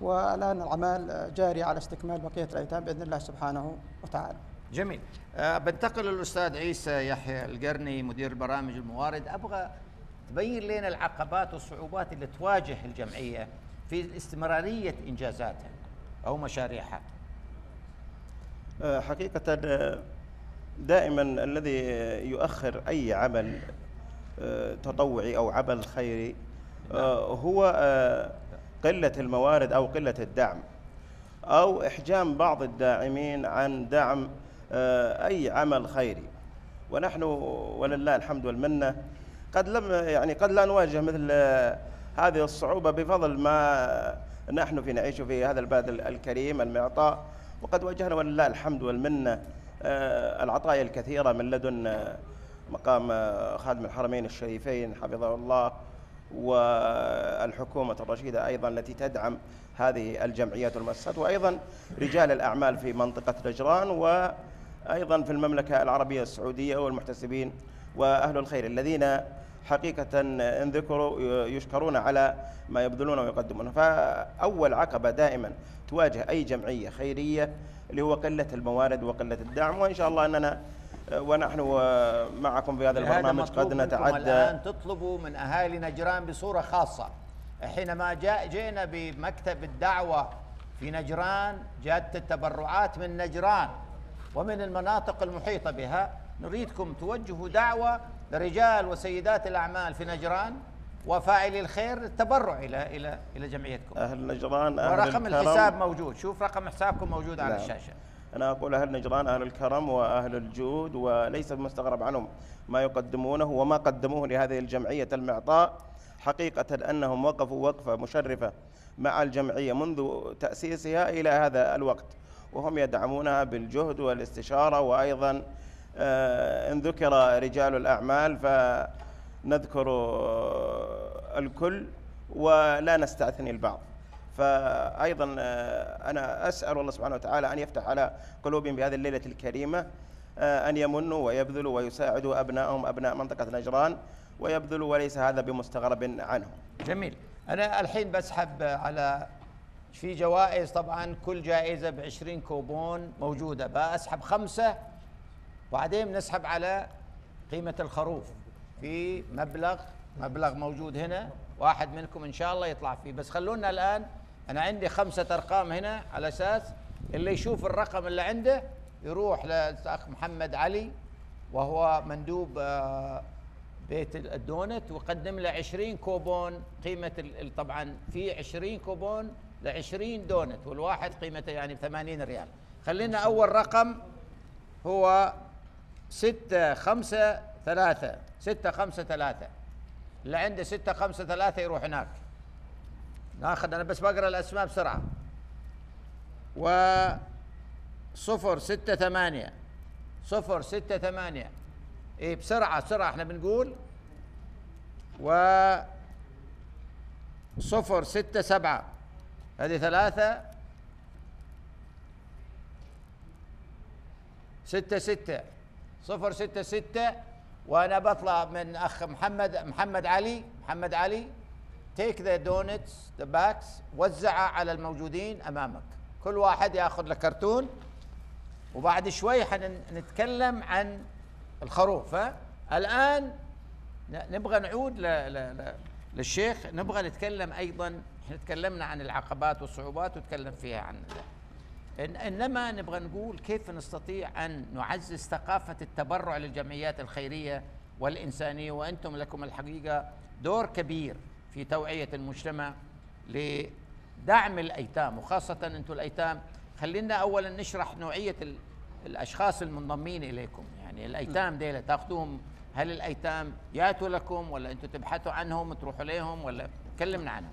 والآن العمل آه، جاري على استكمال بقية الأيتام بإذن الله سبحانه وتعالى. جميل. أه بنتقل للأستاذ عيسى يحيى القرني مدير البرامج الموارد. أبغى تبين لنا العقبات والصعوبات اللي تواجه الجمعية في استمرارية إنجازاتها أو مشاريعها. آه، حقيقة آه، دائما الذي يؤخر أي عمل آه، تطوعي أو عمل خيري آه، هو قلة الموارد أو قلة الدعم. أو إحجام بعض الداعمين عن دعم آه، أي عمل خيري. ونحن ولله الحمد والمنة. قد لم يعني قد لا نواجه مثل آه، هذه الصعوبة بفضل ما نحن في نعيش في هذا البلد الكريم المعطاء. وقد واجهنا ولله الحمد والمنة آه، العطايا الكثيرة من لدن مقام خادم الحرمين الشريفين حفظه الله. والحكومة الرشيدة أيضا التي تدعم هذه الجمعيات والمؤسسات وأيضا رجال الأعمال في منطقة نجران وأيضا في المملكة العربية السعودية والمحتسبين وأهل الخير الذين حقيقة إن ذكروا يشكرون على ما يبذلونه ويقدمونه فأول عقبة دائما تواجه أي جمعية خيرية اللي هو قلة الموارد وقلة الدعم وإن شاء الله أننا ونحن معكم في هذا البرنامج قد نتعدى. الآن تطلبوا من أهالي نجران بصورة خاصة. حينما جاء جئنا بمكتب الدعوة في نجران جاءت التبرعات من نجران ومن المناطق المحيطة بها. نريدكم توجهوا دعوة لرجال وسيدات الأعمال في نجران وفاعلي الخير التبرع إلى إلى إلى جمعيتكم. أهل نجران أهل ورقم. الحساب موجود. شوف رقم حسابكم موجود على نعم. الشاشة. أنا أقول أهل نجران أهل الكرم وأهل الجود وليس بمستغرب عنهم ما يقدمونه وما قدموه لهذه الجمعية المعطاء. حقيقة أنهم وقفوا وقفة مشرفة مع الجمعية منذ تأسيسها إلى هذا الوقت وهم يدعمونها بالجهد والاستشارة. وأيضا آه، إن ذكر رجال الأعمال فنذكر الكل ولا نستثني البعض. فأيضا آه، أنا أسأل الله سبحانه وتعالى أن يفتح على قلوبهم بهذه الليلة الكريمة آه، أن يمنوا ويبذلوا ويساعدوا أبنائهم أبناء منطقة نجران ويبذلوا وليس هذا بمستغرب عنهم. جميل. أنا الحين بسحب على في جوائز طبعا كل جائزة ب 20 كوبون موجودة. بسحب خمسة وبعدين بنسحب على قيمة الخروف. في مبلغ مبلغ موجود هنا واحد منكم إن شاء الله يطلع فيه. بس خلونا الآن أنا عندي خمسة أرقام هنا على أساس اللي يشوف الرقم اللي عنده يروح للاخ محمد علي وهو مندوب آه، بيت الدونت وقدم له 20 كوبون ال- طبعا في 20 كوبون ل 20 دونت والواحد قيمته يعني ب 80 ريال. خلينا أول رقم هو 6 5 3 6 5 3 اللي عنده 6 5 3 يروح هناك. ناخذ أنا بس بقرأ الأسماء بسرعة. و صفر ستة ثمانية. صفر ستة ثمانية. إيه بسرعة بسرعة إحنا بنقول. و صفر ستة سبعة. هذه ثلاثة. ستة ستة. صفر ستة ستة. وأنا بطلع من أخ محمد محمد علي محمد علي. take the donuts the box وزعها على الموجودين أمامك. كل واحد يأخذ له كرتون. وبعد شوي حنتكلم عن الخروف ها؟ الآن ن- نبغى نعود ل... ل... ل... للشيخ. نبغى نتكلم أيضا إحنا تكلمنا عن العقبات والصعوبات وتكلم فيها عن إن إنما نبغى نقول كيف نستطيع أن نعزز ثقافة التبرع للجمعيات الخيرية والإنسانية وأنتم لكم الحقيقة دور كبير. في توعية المجتمع لدعم الأيتام وخاصة أنتم الأيتام خلينا اولا نشرح نوعية ال- الأشخاص المنضمين إليكم. يعني الأيتام ديلا تاخذوهم هل الأيتام ياتوا لكم ولا أنتم تبحثوا عنهم تروحوا لهم ولا كلمنا عنهم؟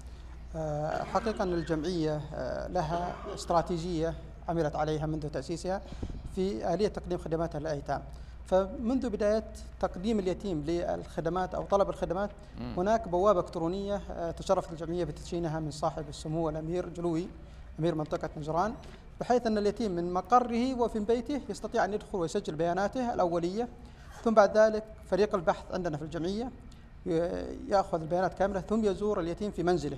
آه، حقيقة الجمعية آه، لها استراتيجية عملت عليها منذ تأسيسها في آلية تقديم خدماتها للأيتام فمنذ بداية تقديم اليتيم للخدمات أو طلب الخدمات مم. هناك بوابة إلكترونية آه، تشرفت الجمعية بتدشينها من صاحب السمو الأمير جلوي أمير منطقة نجران بحيث أن اليتيم من مقره وفي بيته يستطيع أن يدخل ويسجل بياناته الأولية ثم بعد ذلك فريق البحث عندنا في الجمعية يأخذ البيانات كاملة ثم يزور اليتيم في منزله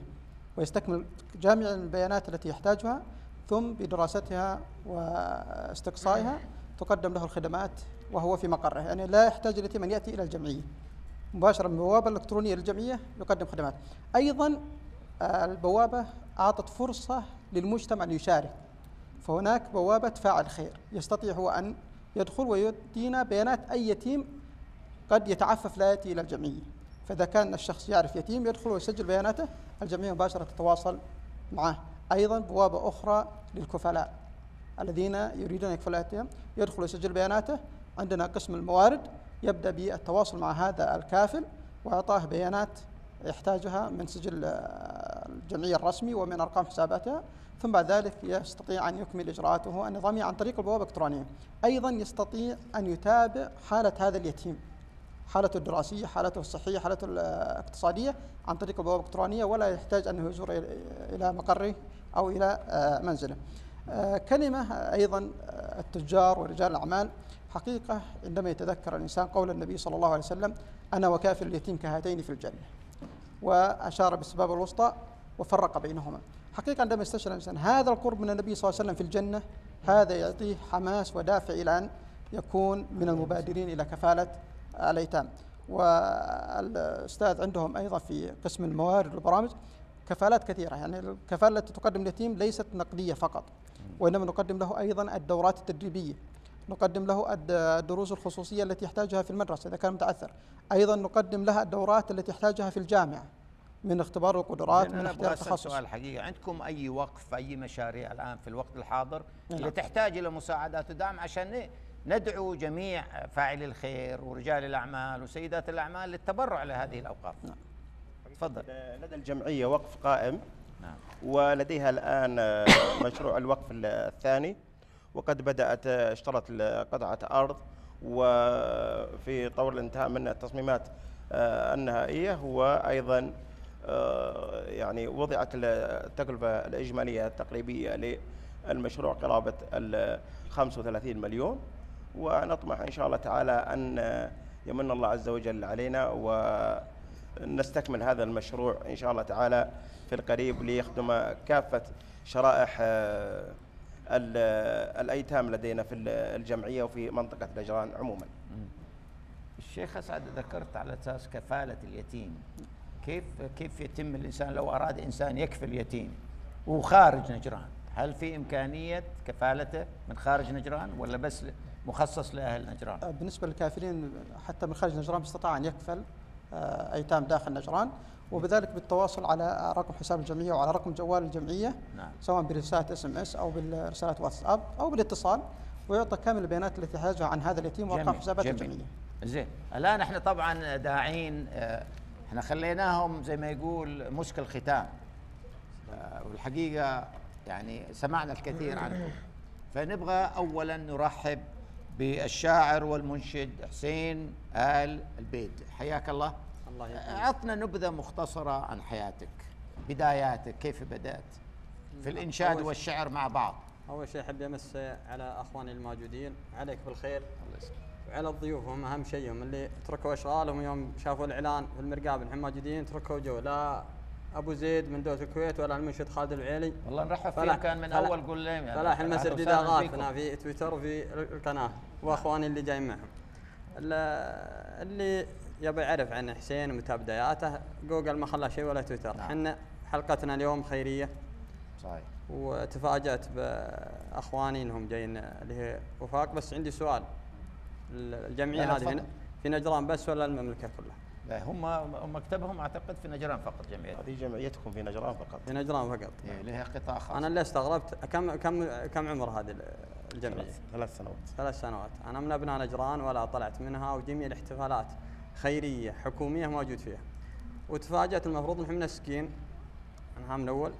ويستكمل جامع البيانات التي يحتاجها ثم بدراستها واستقصائها تقدم له الخدمات وهو في مقره. يعني لا يحتاج اليتيم أن يأتي إلى الجمعية. مباشرة من البوابة الإلكترونية للجمعية يقدم خدمات. أيضا آه، البوابة أعطت فرصة للمجتمع أن يشارك. فهناك بوابة فاعل خير. يستطيع هو أن يدخل ويدينا بيانات أي يتيم قد يتعفف لا يأتي إلى الجمعية. فإذا كان الشخص يعرف يتيم يدخل ويسجل بياناته. الجمعية مباشرة تتواصل معه. أيضا بوابة أخرى للكفلاء الذين يريدون يكفلوا يدخل ويسجل بياناته. عندنا قسم الموارد يبدأ بالتواصل مع هذا الكافل وإعطاه بيانات يحتاجها من سجل آه، الجمعية الرسمي ومن أرقام حساباتها ثم بعد ذلك يستطيع أن يكمل إجراءاته النظامية عن طريق البوابة الإلكترونية أيضا يستطيع أن يتابع حالة هذا اليتيم حالته الدراسية حالته الصحية حالته الاقتصادية عن طريق البوابة الإلكترونية ولا يحتاج أنه يزور إلى- مقره أو إلى آه، منزله. آه، كلمة أيضا آه، التجار ورجال الأعمال حقيقة عندما يتذكر الإنسان قول النبي صلى الله عليه وسلم أنا وكافر اليتيم كهاتين في الجنة. وأشار بالسباب الوسطى وفرق بينهما. حقيقة عندما يستشعر الإنسان هذا القرب من النبي صلى الله عليه وسلم في الجنة هذا يعطيه حماس ودافع إلى أن يكون من المبادرين إلى كفالة الأيتام. والأستاذ عندهم أيضا في قسم الموارد والبرامج كفالات كثيرة. يعني الكفالة التي تقدم اليتيم ليست نقدية فقط وإنما نقدم له أيضا الدورات التدريبية. نقدم له الد- الدروس الخصوصية التي يحتاجها في المدرسة إذا كان متعثر أيضا نقدم لها الدورات التي يحتاجها في الجامعة من اختبار القدرات من اختيار أسأل التخصص. سؤال حقيقه عندكم أي وقف أي مشاريع الآن في الوقت الحاضر نعم. اللي تحتاج إلى مساعدات ودعم؟ عشان ندعو جميع فاعلي الخير ورجال الأعمال وسيدات الأعمال للتبرع لهذه الأوقاف. نعم. تفضل. لدى الجمعية وقف قائم نعم. ولديها الآن آه، مشروع الوقف الثاني. وقد بدأت آه، اشترت قطعة أرض وفي طور الانتهاء من التصميمات آه، النهائية وأيضا آه، يعني وضعت التكلفة الإجمالية التقريبية للمشروع قرابة ال 35 مليون. ونطمح إن شاء الله تعالى أن آه، يمن الله عز وجل علينا ونستكمل هذا المشروع إن شاء الله تعالى في القريب ليخدم كافة شرائح ال- الأيتام لدينا في الجمعية وفي منطقة نجران عموما. الشيخ أسعد ذكرت على أساس كفالة اليتيم. كيف كيف يتم الإنسان لو أراد إنسان يكفل يتيم وخارج نجران؟ هل في إمكانية كفالته من خارج نجران ولا بس مخصص لأهل نجران؟ بالنسبة للكافرين حتى من خارج نجران استطاع أن يكفل. آه، أيتام داخل نجران. وبذلك بالتواصل على رقم حساب الجمعية وعلى رقم جوال الجمعية نعم. سواء برسالة SMS أو بالرسالة واتساب أو بالاتصال ويعطى كامل البيانات التي يحتاجها عن هذا اليتيم وأرقام جميل، حسابات جميل. الجمعية. زين. الآن إحنا طبعا داعين آه، إحنا خليناهم زي ما يقول مسك الختام آه، والحقيقة يعني سمعنا الكثير عنكم فنبغى اولا نرحب بالشاعر والمنشد حسين آل البيد حياك الله. الله يحييك. عطنا نبذة مختصرة عن حياتك. بداياتك كيف بدأت؟ في الإنشاد أول شيء- والشعر مع بعض. أول شيء أحب أمس على أخواني الموجودين عليك بالخير. وعلى الضيوف هم أهم شيء هم اللي تركوا إشغالهم يوم شافوا الإعلان في المرقاب الحين موجودين تركوا جو. لا أبو زيد من دوله الكويت ولا المنشد خالد العيلي. والله نرحب فيهم كان من أول قول لهم يعني. فلاح المسرد أهلا اذا غافنا في تويتر وفي القناة وأخواني اللي جايين معهم. ال- اللي يبي يعرف عن حسين ومتى بداياته جوجل ما خلاه شيء ولا تويتر. إحنا حلقتنا اليوم خيرية. صحيح. وتفاجأت بأخواني إنهم جايين اللي هي وفاق. بس عندي سؤال. لا، هذه في- نجران بس ولا المملكة كلها؟ لا هم مكتبهم أعتقد في نجران فقط جمعية. هذه جمعيتكم في نجران فقط. في نجران فقط. إيه، لها قطاع خاص. أنا اللي استغربت كم كم كم عمر هذه الجمعية؟ ثلاث سنوات. ثلاث سنوات. أنا من أبناء نجران ولا طلعت منها وجميع الاحتفالات خيرية حكومية موجود فيها. وتفاجأت المفروض نحن منسكين العام الأول.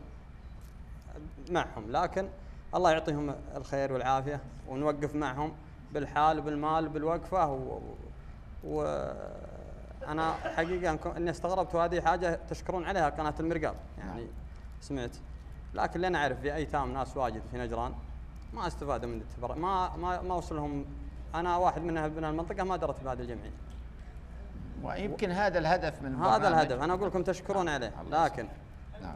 معهم لكن الله يعطيهم الخير والعافية ونوقف معهم بالحال وبالمال وبالوقفة و, و... أنا حقيقة أنكم- إني استغربت وهذه حاجة تشكرون عليها قناة المرقاب يعني سمعت. لكن لأن أعرف في أيتام ناس واجد في نجران ما استفادوا من التبرع ما ما ما وصلهم. أنا واحد من أبناء المنطقة ما درت بهذه الجمعية. ويمكن هذا الهدف من هذا الهدف. أنا أقول لكم تشكرون عليه. لكن نعم.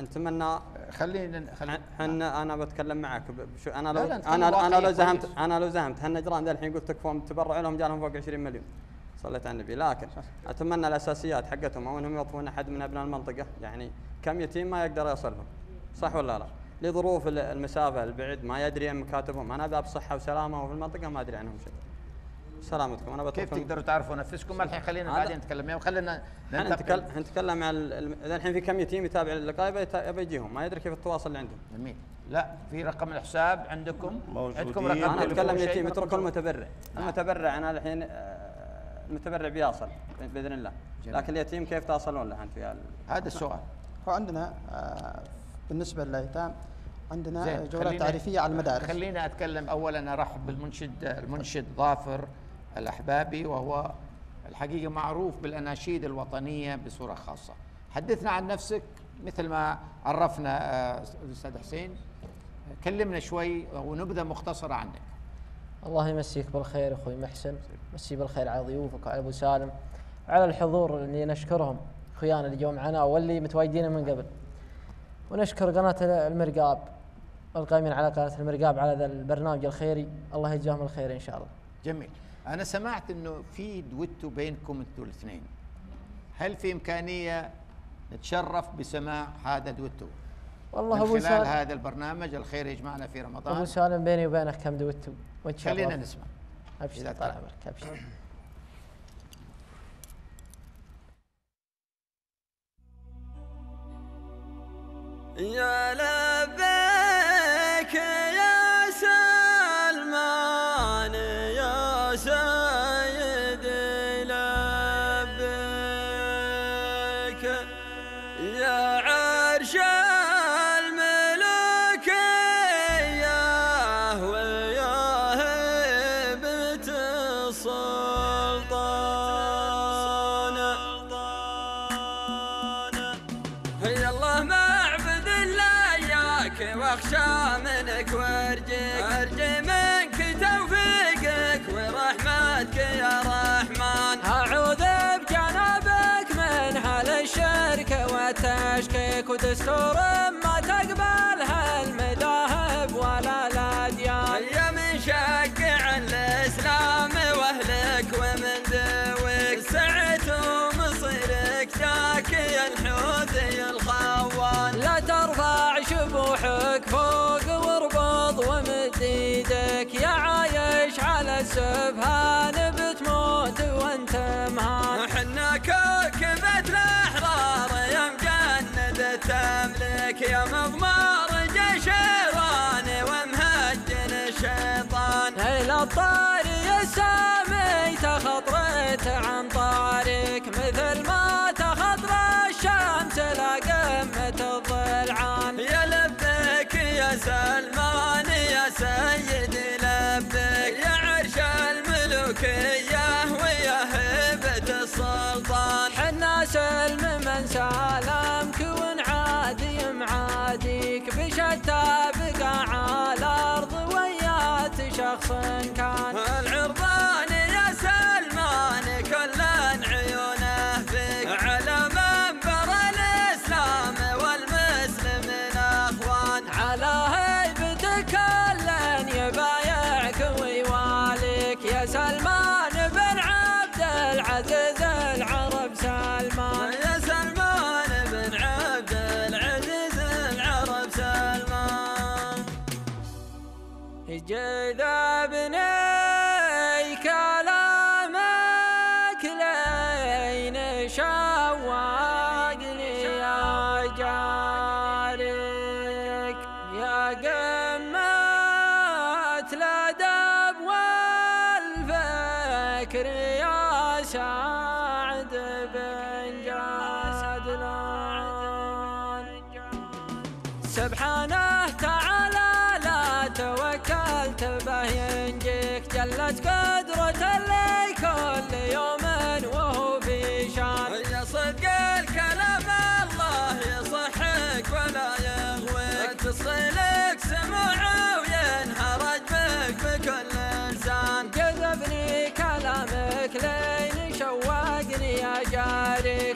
نتمنى خلينا خلينا إحنا أنا بتكلم معك بشو أنا لو أنا أنا لو زهمت. أنا لو زهمت هالنجران ذا الحين قلت تكفون تبرع لهم جالهم فوق 20 مليون. صليت على النبي. لكن أتمنى الأساسيات حقتهم أو أنهم يوظفون أحد من أبناء المنطقة. يعني كم يتيم ما يقدر يصلهم صح ولا لا؟ لظروف ال- المسافة البعد ما يدري عن مكاتبهم. أنا باب صحة وسلامة وفي المنطقة ما أدري عنهم شيء. سلامتكم. أنا كيف تقدروا تعرفوا نفسكم الحين خلينا بعدين نتكلم. يعني خلينا ننتقل. نتكلم عن الحين في كم يتيم يتابع اللقاء يبي يجيهم. ما يدري كيف التواصل اللي عندهم. جميل. لا في رقم الحساب عندكم؟ موجودين. عندكم رقم أنا أتكلم؟ يتيم تليفون؟ المتبرع المتبرع أنا الحين آه، المتبرع بيصل بإذن الله. جميل. لكن اليتيم كيف تصلون له أنت في هال- هذا السؤال. وعندنا آه، بالنسبة للأيتام عندنا جولات تعريفية على المدارس. خلينا أتكلم اولا ارحب بالمنشد المنشد ظافر الأحبابي وهو الحقيقة معروف بالأناشيد الوطنية بصورة خاصة. حدثنا عن نفسك مثل ما عرفنا آه، الاستاذ حسين. كلمنا شوي ونبذة مختصرة عنك. الله يمسيك بالخير أخوي محسن. مسي بالخير على ضيوفك وعلى أبو سالم. وعلى الحضور اللي نشكرهم أخويانا اللي جو معنا واللي متواجدين من قبل. ونشكر قناة المرقاب القائمين على قناة المرقاب على ذا البرنامج الخيري. الله يجزاهم الخير إن شاء الله. جميل. أنا سمعت إنه في دويتو بينكم أنتوا الاثنين. هل في إمكانية نتشرف بسماع هذا دويتو؟ والله من أبو خلال سالم هذا البرنامج الخير يجمعنا في أبو رمضان سالم بيني وبينك كم دويتو؟ خلينا نسمع. ابشر إذا طال. عمرك ابشر يا لبيك يا سلمان السفهان بتموت وانت مهان حنا كوكبة الأحرار يا مجند تملك يا مضمار جشيران ومهجن الشيطان. إلى الطاري السامي تخطرت عن طارك مثل ما تخطر الشمس لقمة الضلعان. يا لبيك يا سلمان يا سيدي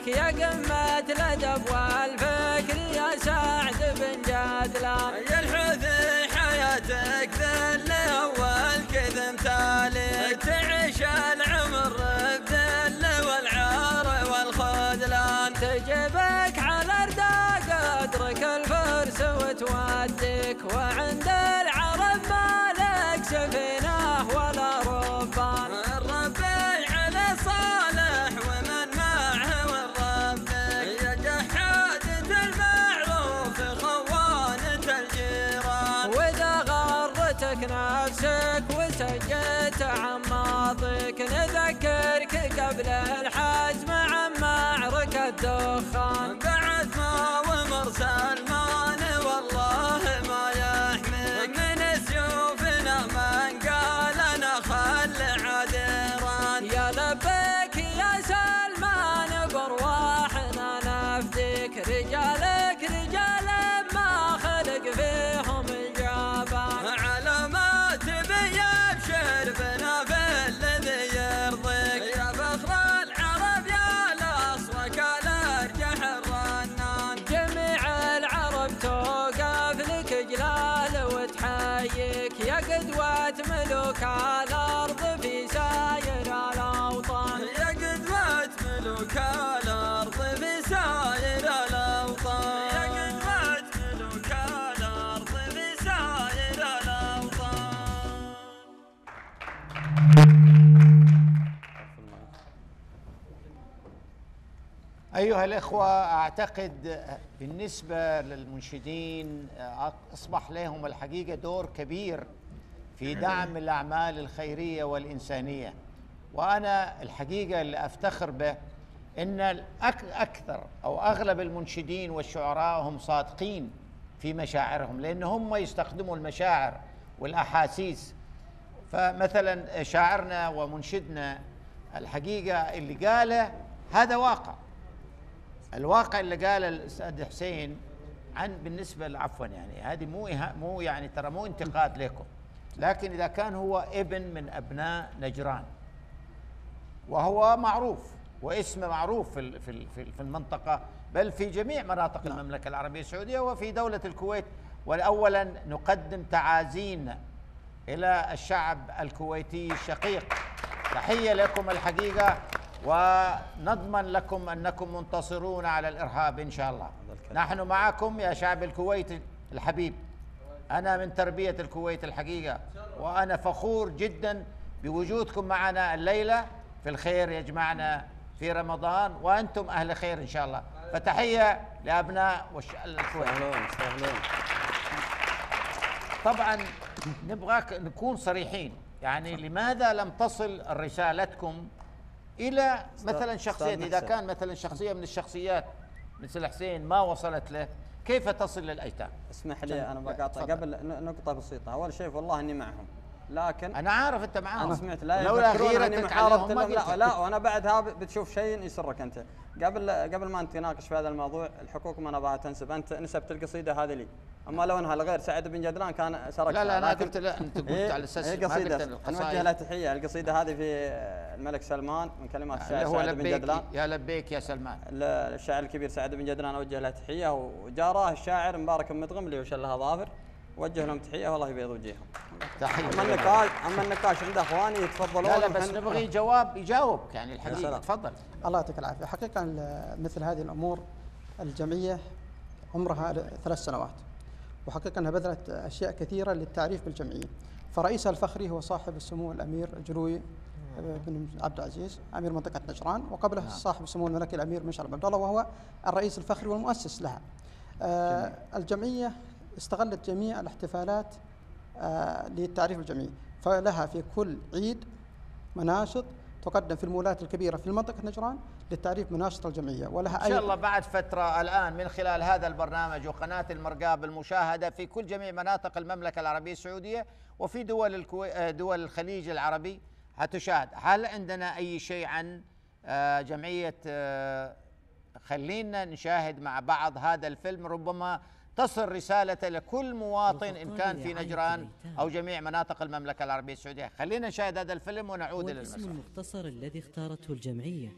جارك يا قمة الأدب والفكر يا سعد بن جدلان يا الحوثي حياتك ذل أول كذا مثالك تعيش العمر بذل والعار والخذلان. تجيبك على ردى قدرك الفرس وتوديك وعند العرب أيها الإخوة أعتقد بالنسبة للمنشدين أصبح لهم الحقيقة دور كبير في دعم الأعمال الخيرية والإنسانية. وأنا الحقيقة اللي أفتخر به أن أكثر أو أغلب المنشدين والشعراء هم صادقين في مشاعرهم لأن هم يستخدموا المشاعر والأحاسيس. فمثلا شاعرنا ومنشدنا الحقيقة اللي قاله هذا واقع. الواقع اللي قاله الأستاذ حسين عن بالنسبة عفوا يعني هذه مو مو يعني ترى مو انتقاد لكم. لكن إذا كان هو ابن من أبناء نجران وهو معروف واسمه معروف في في في ال- في المنطقة بل في جميع مناطق المملكة العربية السعودية وفي دولة الكويت. واولا نقدم تعازينا إلى الشعب الكويتي الشقيق. تحية لكم الحقيقة. ونضمن لكم أنكم منتصرون على الإرهاب إن شاء الله. نحن معكم يا شعب الكويت الحبيب. أنا من تربية الكويت الحقيقة وأنا فخور جدا بوجودكم معنا الليلة. في الخير يجمعنا في رمضان وأنتم أهل خير إن شاء الله. فتحية لأبناء وش- الكويت. طبعا نبغاك نكون صريحين. يعني لماذا لم تصل رسالتكم إلى مثلا شخصية إذا. كان مثلا شخصية من الشخصيات مثل حسين ما وصلت له كيف تصل للأيتام؟ اسمح لي أنا بقاطع قبل نقطة بسيطة. أول شيء والله إني معهم. لكن أنا عارف أنت معاهم. أنا سمعت لا لولا غيرتك عليهم ما لا. لا وأنا بعدها بتشوف شيء يسرك أنت. قبل قبل ما انت تناقش في هذا الموضوع الحقوق ما نبغاها تنسب أنت نسبت القصيدة هذه لي. أما لو أنها لغير سعد بن جدلان كان سرقتها لا لا أنا قلت لا أنت قلت هي- على أساس ما قصيده نوجه لها تحية. القصيدة هذه في الملك سلمان من كلمات الشاعر سعد بن جدلان. يا لبيك يا سلمان. ال- الشاعر الكبير سعد بن جدلان أوجه له تحية وجاراه الشاعر مبارك مدغم اللي وش لها ظافر. وجه لهم تحية والله يبيض وجيههم تحية. أما النقاش أما النقاش عند إخواني يتفضلون. لا لا بس نبغي جواب يجاوبك يعني الحقيقة. تفضل. الله يعطيك العافية. حقيقة مثل هذه الأمور الجمعيه عمرها ثلاث سنوات. وحقيقة أنها بذلت أشياء كثيرة للتعريف بالجمعية. فرئيسها الفخري هو صاحب السمو الأمير جلوي بن عبد العزيز أمير منطقة نجران وقبله صاحب السمو الملكي الأمير مشعل بن عبد الله وهو الرئيس الفخري والمؤسس لها. آه الجمعية استغلت جميع الاحتفالات آه للتعريف الجمعي فلها في كل عيد مناشط تقدم في المولات الكبيرة في منطقة نجران للتعريف بنشاط الجمعية. ولها إن شاء الله بعد فترة الآن من خلال هذا البرنامج وقناة المرقاب المشاهدة في كل جميع مناطق المملكة العربية السعودية وفي دول الكوي... آه، دول الخليج العربي هتشاهد. هل عندنا أي شيء عن آه، جمعية آه، خلينا نشاهد مع بعض هذا الفيلم؟ ربما تصل رسالته لكل مواطن إن كان في نجران أو جميع مناطق المملكة العربية السعودية. خلينا نشاهد هذا الفيلم ونعود والاسم المسرح. المختصر الذي اختارته الجمعية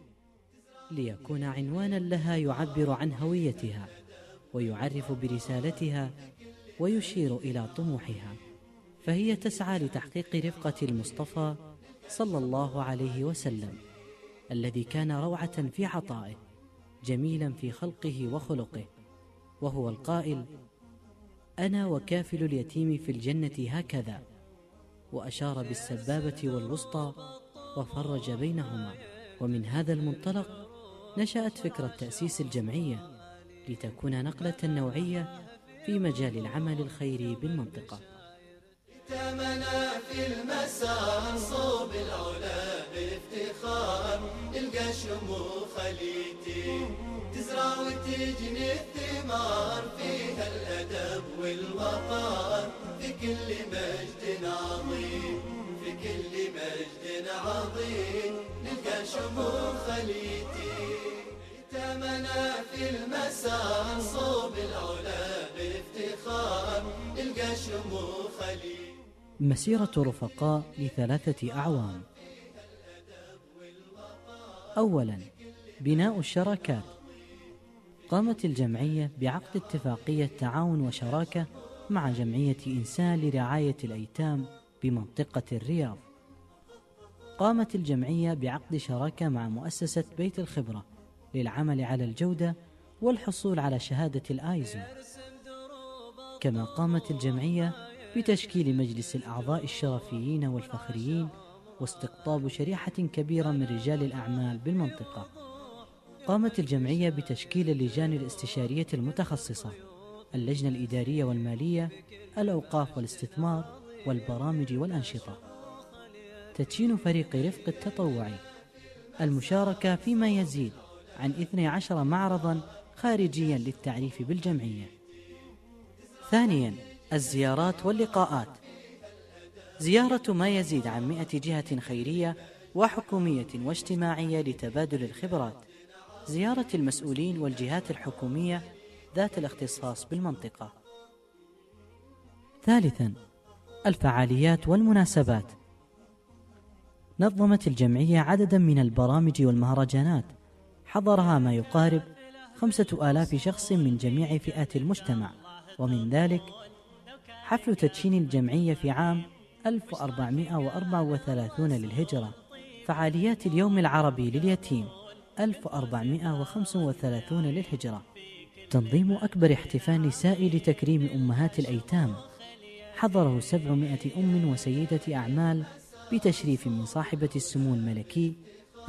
ليكون عنوانا لها يعبر عن هويتها ويعرف برسالتها ويشير إلى طموحها. فهي تسعى لتحقيق رفقة المصطفى صلى الله عليه وسلم الذي كان روعة في عطائه جميلا في خلقه وخلقه. وهو القائل أنا وكافل اليتيم في الجنة هكذا. وأشار بالسبابة والوسطى وفرج بينهما. ومن هذا المنطلق نشأت فكرة تأسيس الجمعية لتكون نقلة نوعية في مجال العمل الخيري بالمنطقة. تمنا في المسار صوب العلا بافتخار نلقى شموخ تزرع وتجني الثمار فيها الأدب والوقار. في كل مجد عظيم في كل مجد عظيم. نلقى شموخ اليتيم تمنا في المسار. صوب العلا بافتخار نلقى شموخ اليتيم مسيرة رفقاء لثلاثة أعوام. أولا بناء الشراكات. قامت الجمعية بعقد اتفاقية تعاون وشراكة مع جمعية إنسان لرعاية الأيتام بمنطقة الرياض. قامت الجمعية بعقد شراكة مع مؤسسة بيت الخبرة للعمل على الجودة والحصول على شهادة الآيزو. كما قامت الجمعية بتشكيل مجلس الأعضاء الشرفيين والفخريين واستقطاب شريحة كبيرة من رجال الأعمال بالمنطقة. قامت الجمعية بتشكيل اللجان الاستشارية المتخصصة اللجنة الإدارية والمالية الأوقاف والاستثمار والبرامج والأنشطة. تدشين فريق رفق التطوعي. المشاركة فيما يزيد عن 12 معرضا خارجيا للتعريف بالجمعية. ثانيا الزيارات واللقاءات. زيارة ما يزيد عن مئة جهة خيرية وحكومية واجتماعية لتبادل الخبرات. زيارة المسؤولين والجهات الحكومية ذات الاختصاص بالمنطقة. ثالثا الفعاليات والمناسبات. نظمت الجمعية عددا من البرامج والمهرجانات. حضرها ما يقارب خمسة آلاف شخص من جميع فئات المجتمع. ومن ذلك حفل تدشين الجمعية في عام 1434 للهجرة. فعاليات اليوم العربي لليتيم. 1435 للهجرة. تنظيم أكبر احتفال نسائي لتكريم أمهات الأيتام. حضره 700 أم وسيدة أعمال بتشريف من صاحبة السمو الملكي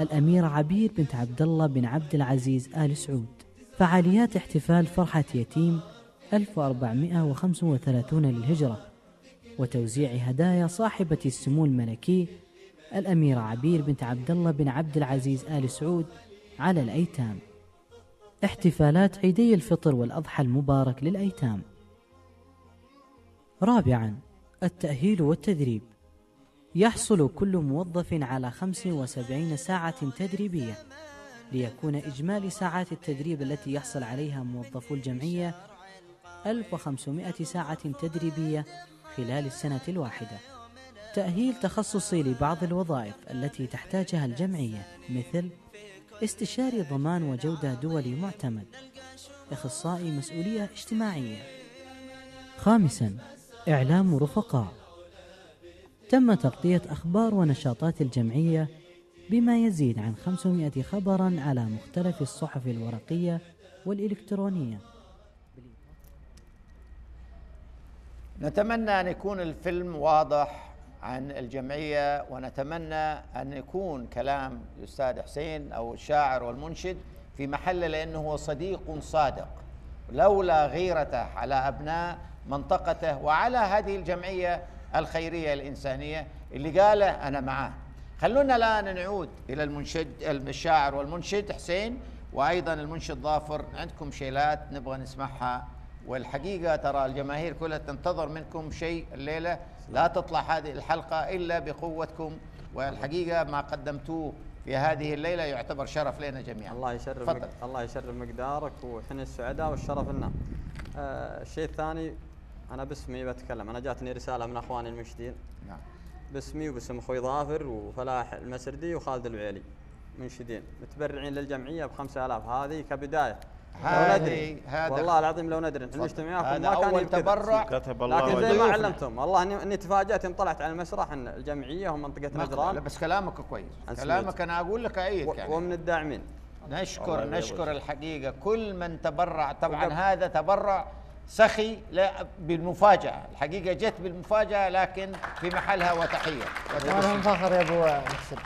الأميرة عبير بنت عبد الله بن عبد العزيز آل سعود. فعاليات احتفال فرحة يتيم 1435 للهجرة. وتوزيع هدايا صاحبة السمو الملكي الأميرة عبير بنت عبد الله بن عبد العزيز آل سعود على الأيتام. احتفالات عيدي الفطر والأضحى المبارك للأيتام. رابعا التأهيل والتدريب. يحصل كل موظف على 75 ساعة تدريبية. ليكون إجمالي ساعات التدريب التي يحصل عليها موظفو الجمعية 1500 ساعة تدريبية خلال السنة الواحدة. تأهيل تخصصي لبعض الوظائف التي تحتاجها الجمعية مثل استشاري ضمان وجودة دولي معتمد. إخصائي مسؤولية اجتماعية. خامسا إعلام رفقاء. تم تغطية أخبار ونشاطات الجمعية بما يزيد عن 500 خبرا على مختلف الصحف الورقية والإلكترونية. نتمنى أن يكون الفيلم واضح عن الجمعية ونتمنى أن يكون كلام الأستاذ حسين أو الشاعر والمنشد في محله لأنه هو صديق صادق. لولا غيرته على أبناء منطقته وعلى هذه الجمعية الخيرية الإنسانية اللي قاله أنا معاه. خلونا الآن نعود إلى المنشد الشاعر والمنشد حسين وأيضا المنشد ظافر. عندكم شيلات نبغى نسمعها والحقيقة ترى الجماهير كلها تنتظر منكم شيء الليلة. لا تطلع هذه الحلقة إلا بقوتكم والحقيقة ما قدمتوه في هذه الليلة يعتبر شرف لنا جميعا. الله يشرف تفضل. مق... الله يشرف مقدارك وحنا السعداء والشرف لنا. آه الشيء الثاني أنا باسمي بتكلم. أنا جاتني رسالة من أخواني المنشدين نعم. باسمي وباسم أخوي ظافر وفلاح المسردي وخالد الوعيلي منشدين. متبرعين للجمعية ب 5000 هذه كبداية. لو هذه- ندري. هذا- والله العظيم لو ندري. تفضل. نجتمع ما كان يمكن. تبرع. كتب الله لكن زي ما. علمتم والله اني إني تفاجأت يوم طلعت على المسرح إن الجمعية ومنطقة نجران. بس كلامك كويس. كلامك أنا أقول لك ايد يعني. ومن الداعمين. نشكر نشكر. الحقيقة. كل من تبرع طبعا هذا تبرع سخي لا بالمفاجأة. الحقيقة جت بالمفاجأة لكن في محلها وتحية. وأنا فخر يا أبو محسن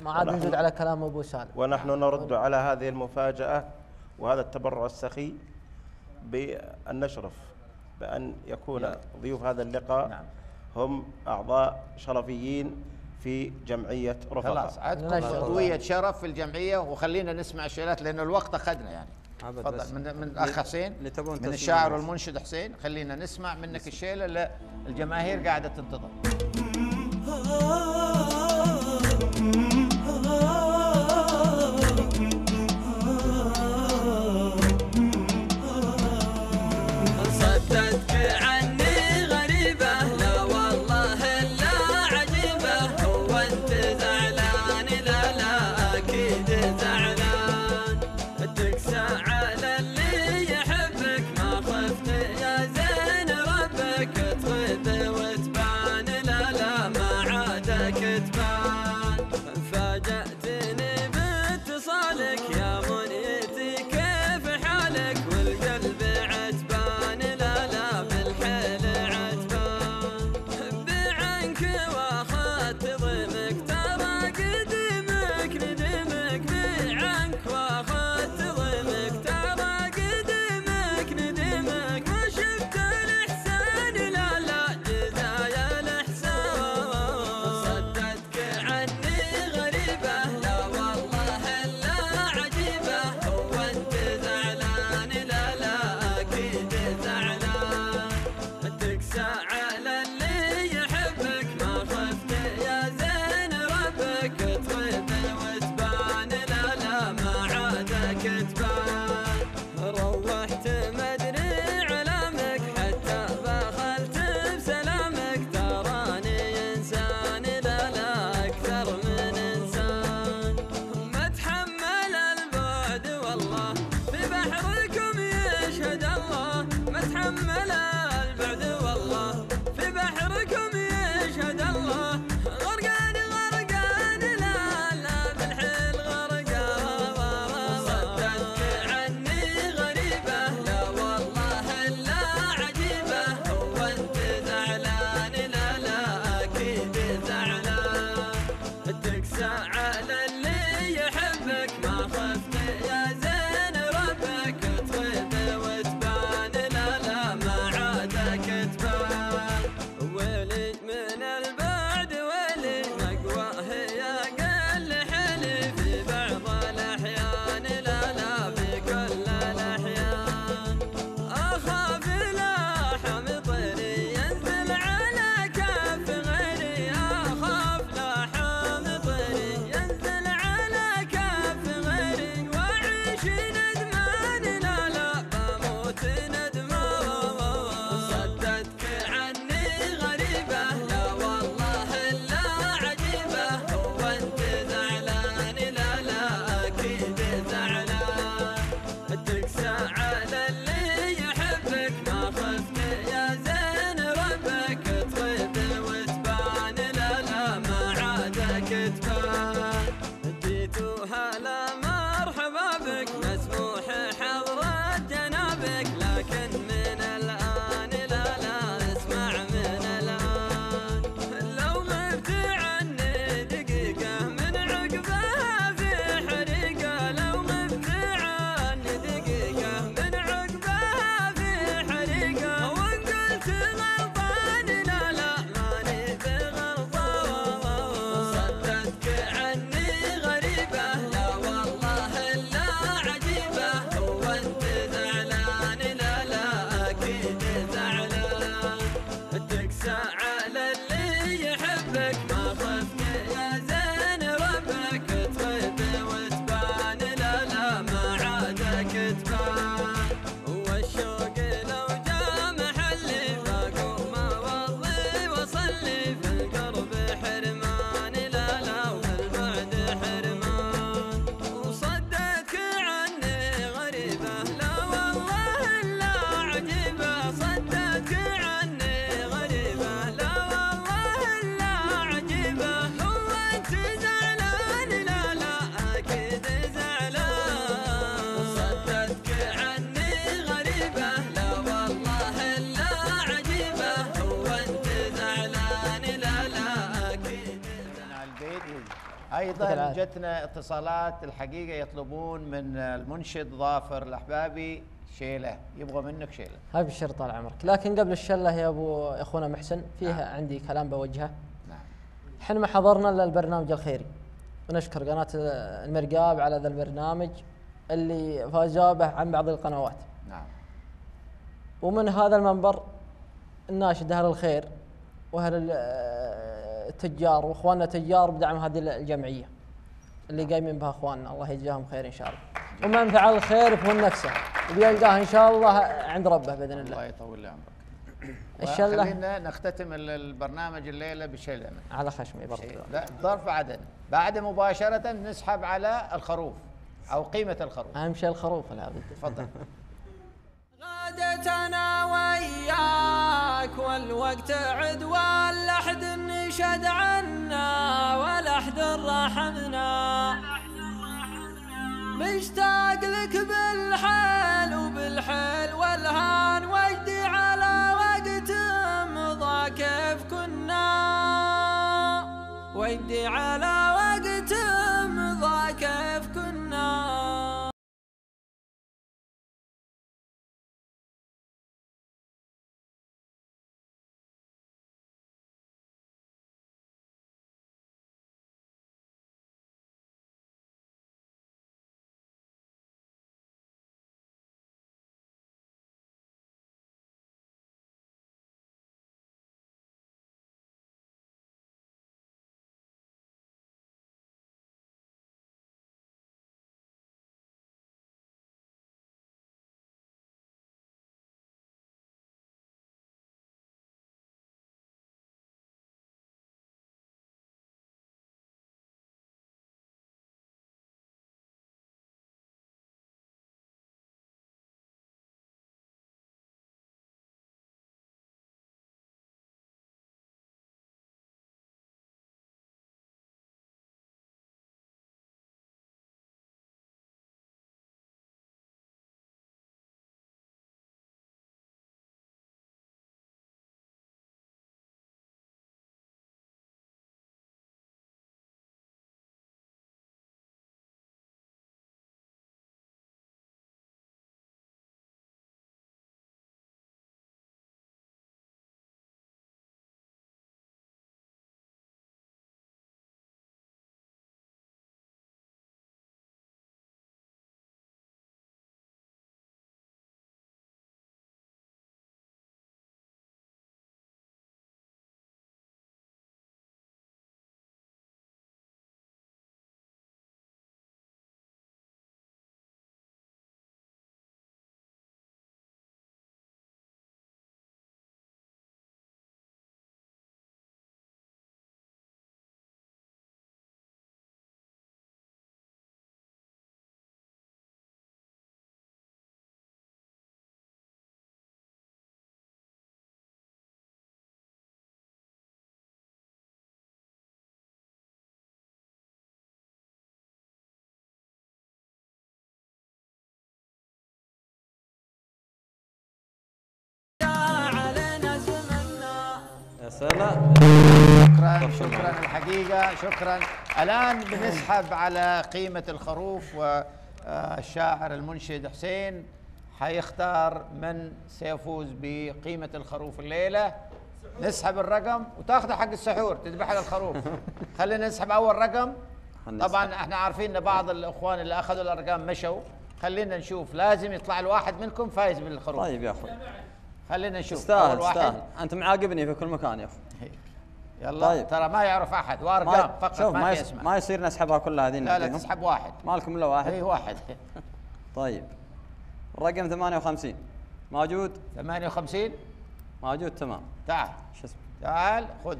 ما عاد نزيد على كلام أبو سالم. ونحن نرد على هذه المفاجأة. وهذا التبرع السخي بأن نشرف بأن يكون ضيوف هذا اللقاء نعم. هم أعضاء شرفيين في جمعية رفقة خلاص عندكم نشكر. عضويه شرف في الجمعية وخلينا نسمع الشيلات لأنه الوقت أخذنا يعني. تفضل من من الاخ حسين اللي تبون من الشاعر. والمنشد حسين خلينا نسمع منك الشيلة اللي الجماهير قاعدة تنتظر أيضا. جتنا اتصالات الحقيقة يطلبون من المنشد ظافر الأحبابي شيلة. يبغى منك شيلة. ابشر طال عمرك. لكن قبل الشلة يا أبو إخونا محسن فيها عندي كلام بوجهه. نعم. إحنا ما حضرنا إلا البرنامج الخيري. ونشكر قناة المرقاب على ذا البرنامج اللي فازوا به عن بعض القنوات. نعم. ومن هذا المنبر الناشد أهل الخير وأهل التجار واخواننا التجار بدعم هذه الجمعية اللي قايمين بها اخواننا. الله يجزاهم خير إن شاء الله. ومن فعل الخير فهو نفسه. وبيلقاه إن شاء الله عند ربه بإذن الله. الله يطول لي عمرك. الشلة. خلينا نختتم ال- البرنامج الليلة بشيله على خشمي برضه لا ظرف عدن. بعد مباشرة نسحب على الخروف أو قيمة الخروف. أهم شيء الخروف لابد تفضل. غادت أنا وياك والوقت عد واللحد نشد عنا والأحد رحمنا. مشتاق لك بالحال وبالحل والهان وجدي على وقت مضى كيف كنا. وجدي على سلام شكرا شكرا. الحقيقة. شكرا. الآن بنسحب على قيمة الخروف والشاعر المنشد حسين. حيختار من سيفوز بقيمة الخروف الليلة. نسحب الرقم وتاخذ حق السحور تذبح على الخروف. خلينا نسحب أول رقم. طبعا إحنا عارفين إن بعض الإخوان اللي أخذوا الأرقام مشوا. خلينا نشوف. لازم يطلع الواحد منكم فايز بالخروف. طيب يا أخوي. خلينا نشوف. تستاهل تستاهل أنت معاقبني في كل مكان يا أخوي يلا طيب. ترى ما يعرف أحد. وارقام فقط شوف ما, يس... اسماء ما يصير نسحبها كلها هذه لا لا. تسحب واحد. مالكم إلا واحد؟ اي واحد. طيب. الرقم 58 موجود؟ 58 موجود تمام. تعال. شو اسمه؟ تعال خذ.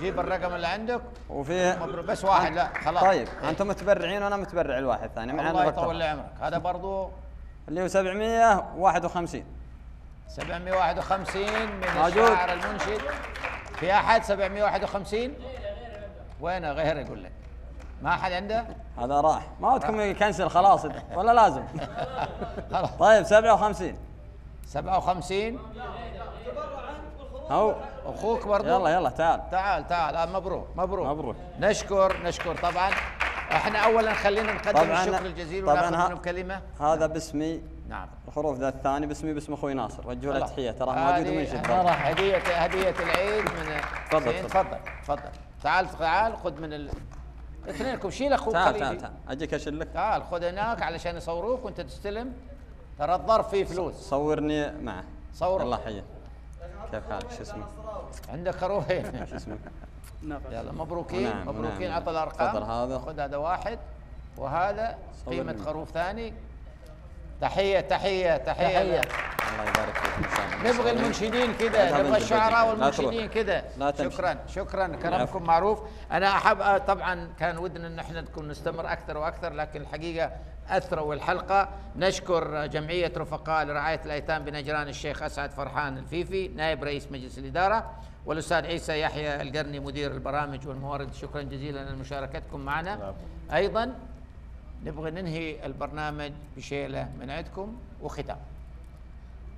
جيب الرقم اللي عندك. وفي بس واحد لا خلاص. طيب. إيه. أنتم متبرعين وأنا متبرع الواحد ثاني الله. يطول عمرك هذا برضو اللي هو 751 751 من موجود. الشاعر المنشد. في أحد 751 وينه غير يقول لك؟ ما أحد عنده؟ هذا راح. ما ودكم يكنسل خلاص. ولا لازم. طيب 57 57 هو. أخوك برضو؟ يلا يلا تعال. تعال تعال. آه مبروك مبروك. مبروك. نشكر نشكر. طبعا إحنا اولا خلينا نقدم الشكر الجزيل طبعاً ونأخذ ها- منه كلمة. هذا باسمي نعم الحروف ذا الثاني باسمي باسم أخوي ناصر وجهوا له. تحيه ترى هذه- موجود من جده هديه هدية العيد من تفضل، تفضل. تفضل تعال تعال خذ من ال... اثنينكم شيل أخوك تعال. تعال تعال أجيك اشلك تعال خذ هناك علشان يصوروك وأنت تستلم ترى الظرف فيه فلوس صورني معه صوره. الله حيه كيف حالك شو اسمك؟ عندك خروف شو اسمك؟ يلا مبروكين نعم، مبروكين نعم. عطى الأرقام تفضل هذا. خذ هذا واحد وهذا. قيمة خروف ثاني تحية تحية تحية, تحية. الله يبارك فيك نبغى المنشدين تمشي نبغى الشعراء. والمنشدين تمشي. شكرا شكرا. العفو. كلامكم معروف. أنا أحب آه، طبعا كان ودنا إن إحنا نكون نستمر أكثر وأكثر لكن الحقيقة أثروا الحلقة. نشكر جمعية رفقاء لرعاية الأيتام بنجران الشيخ أسعد فرحان الفيفي نائب رئيس مجلس الإدارة والأستاذ عيسى يحيى القرني مدير البرامج والموارد. شكرا جزيلا لمشاركتكم معنا. أيضا نبغى ننهي البرنامج بشيلة من عندكم وختام.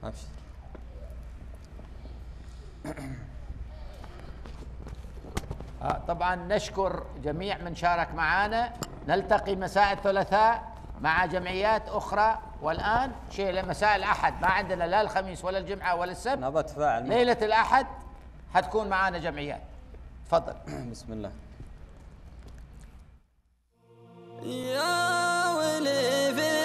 ابشر آه، طبعا نشكر جميع من شارك معنا نلتقي مساء الثلاثاء مع جمعيات أخرى. والآن شيء مساء الأحد. ما عندنا لا الخميس ولا الجمعة ولا السبت. نبى. ليلة الأحد حتكون معنا جمعيات. تفضل. بسم الله. يا ولي في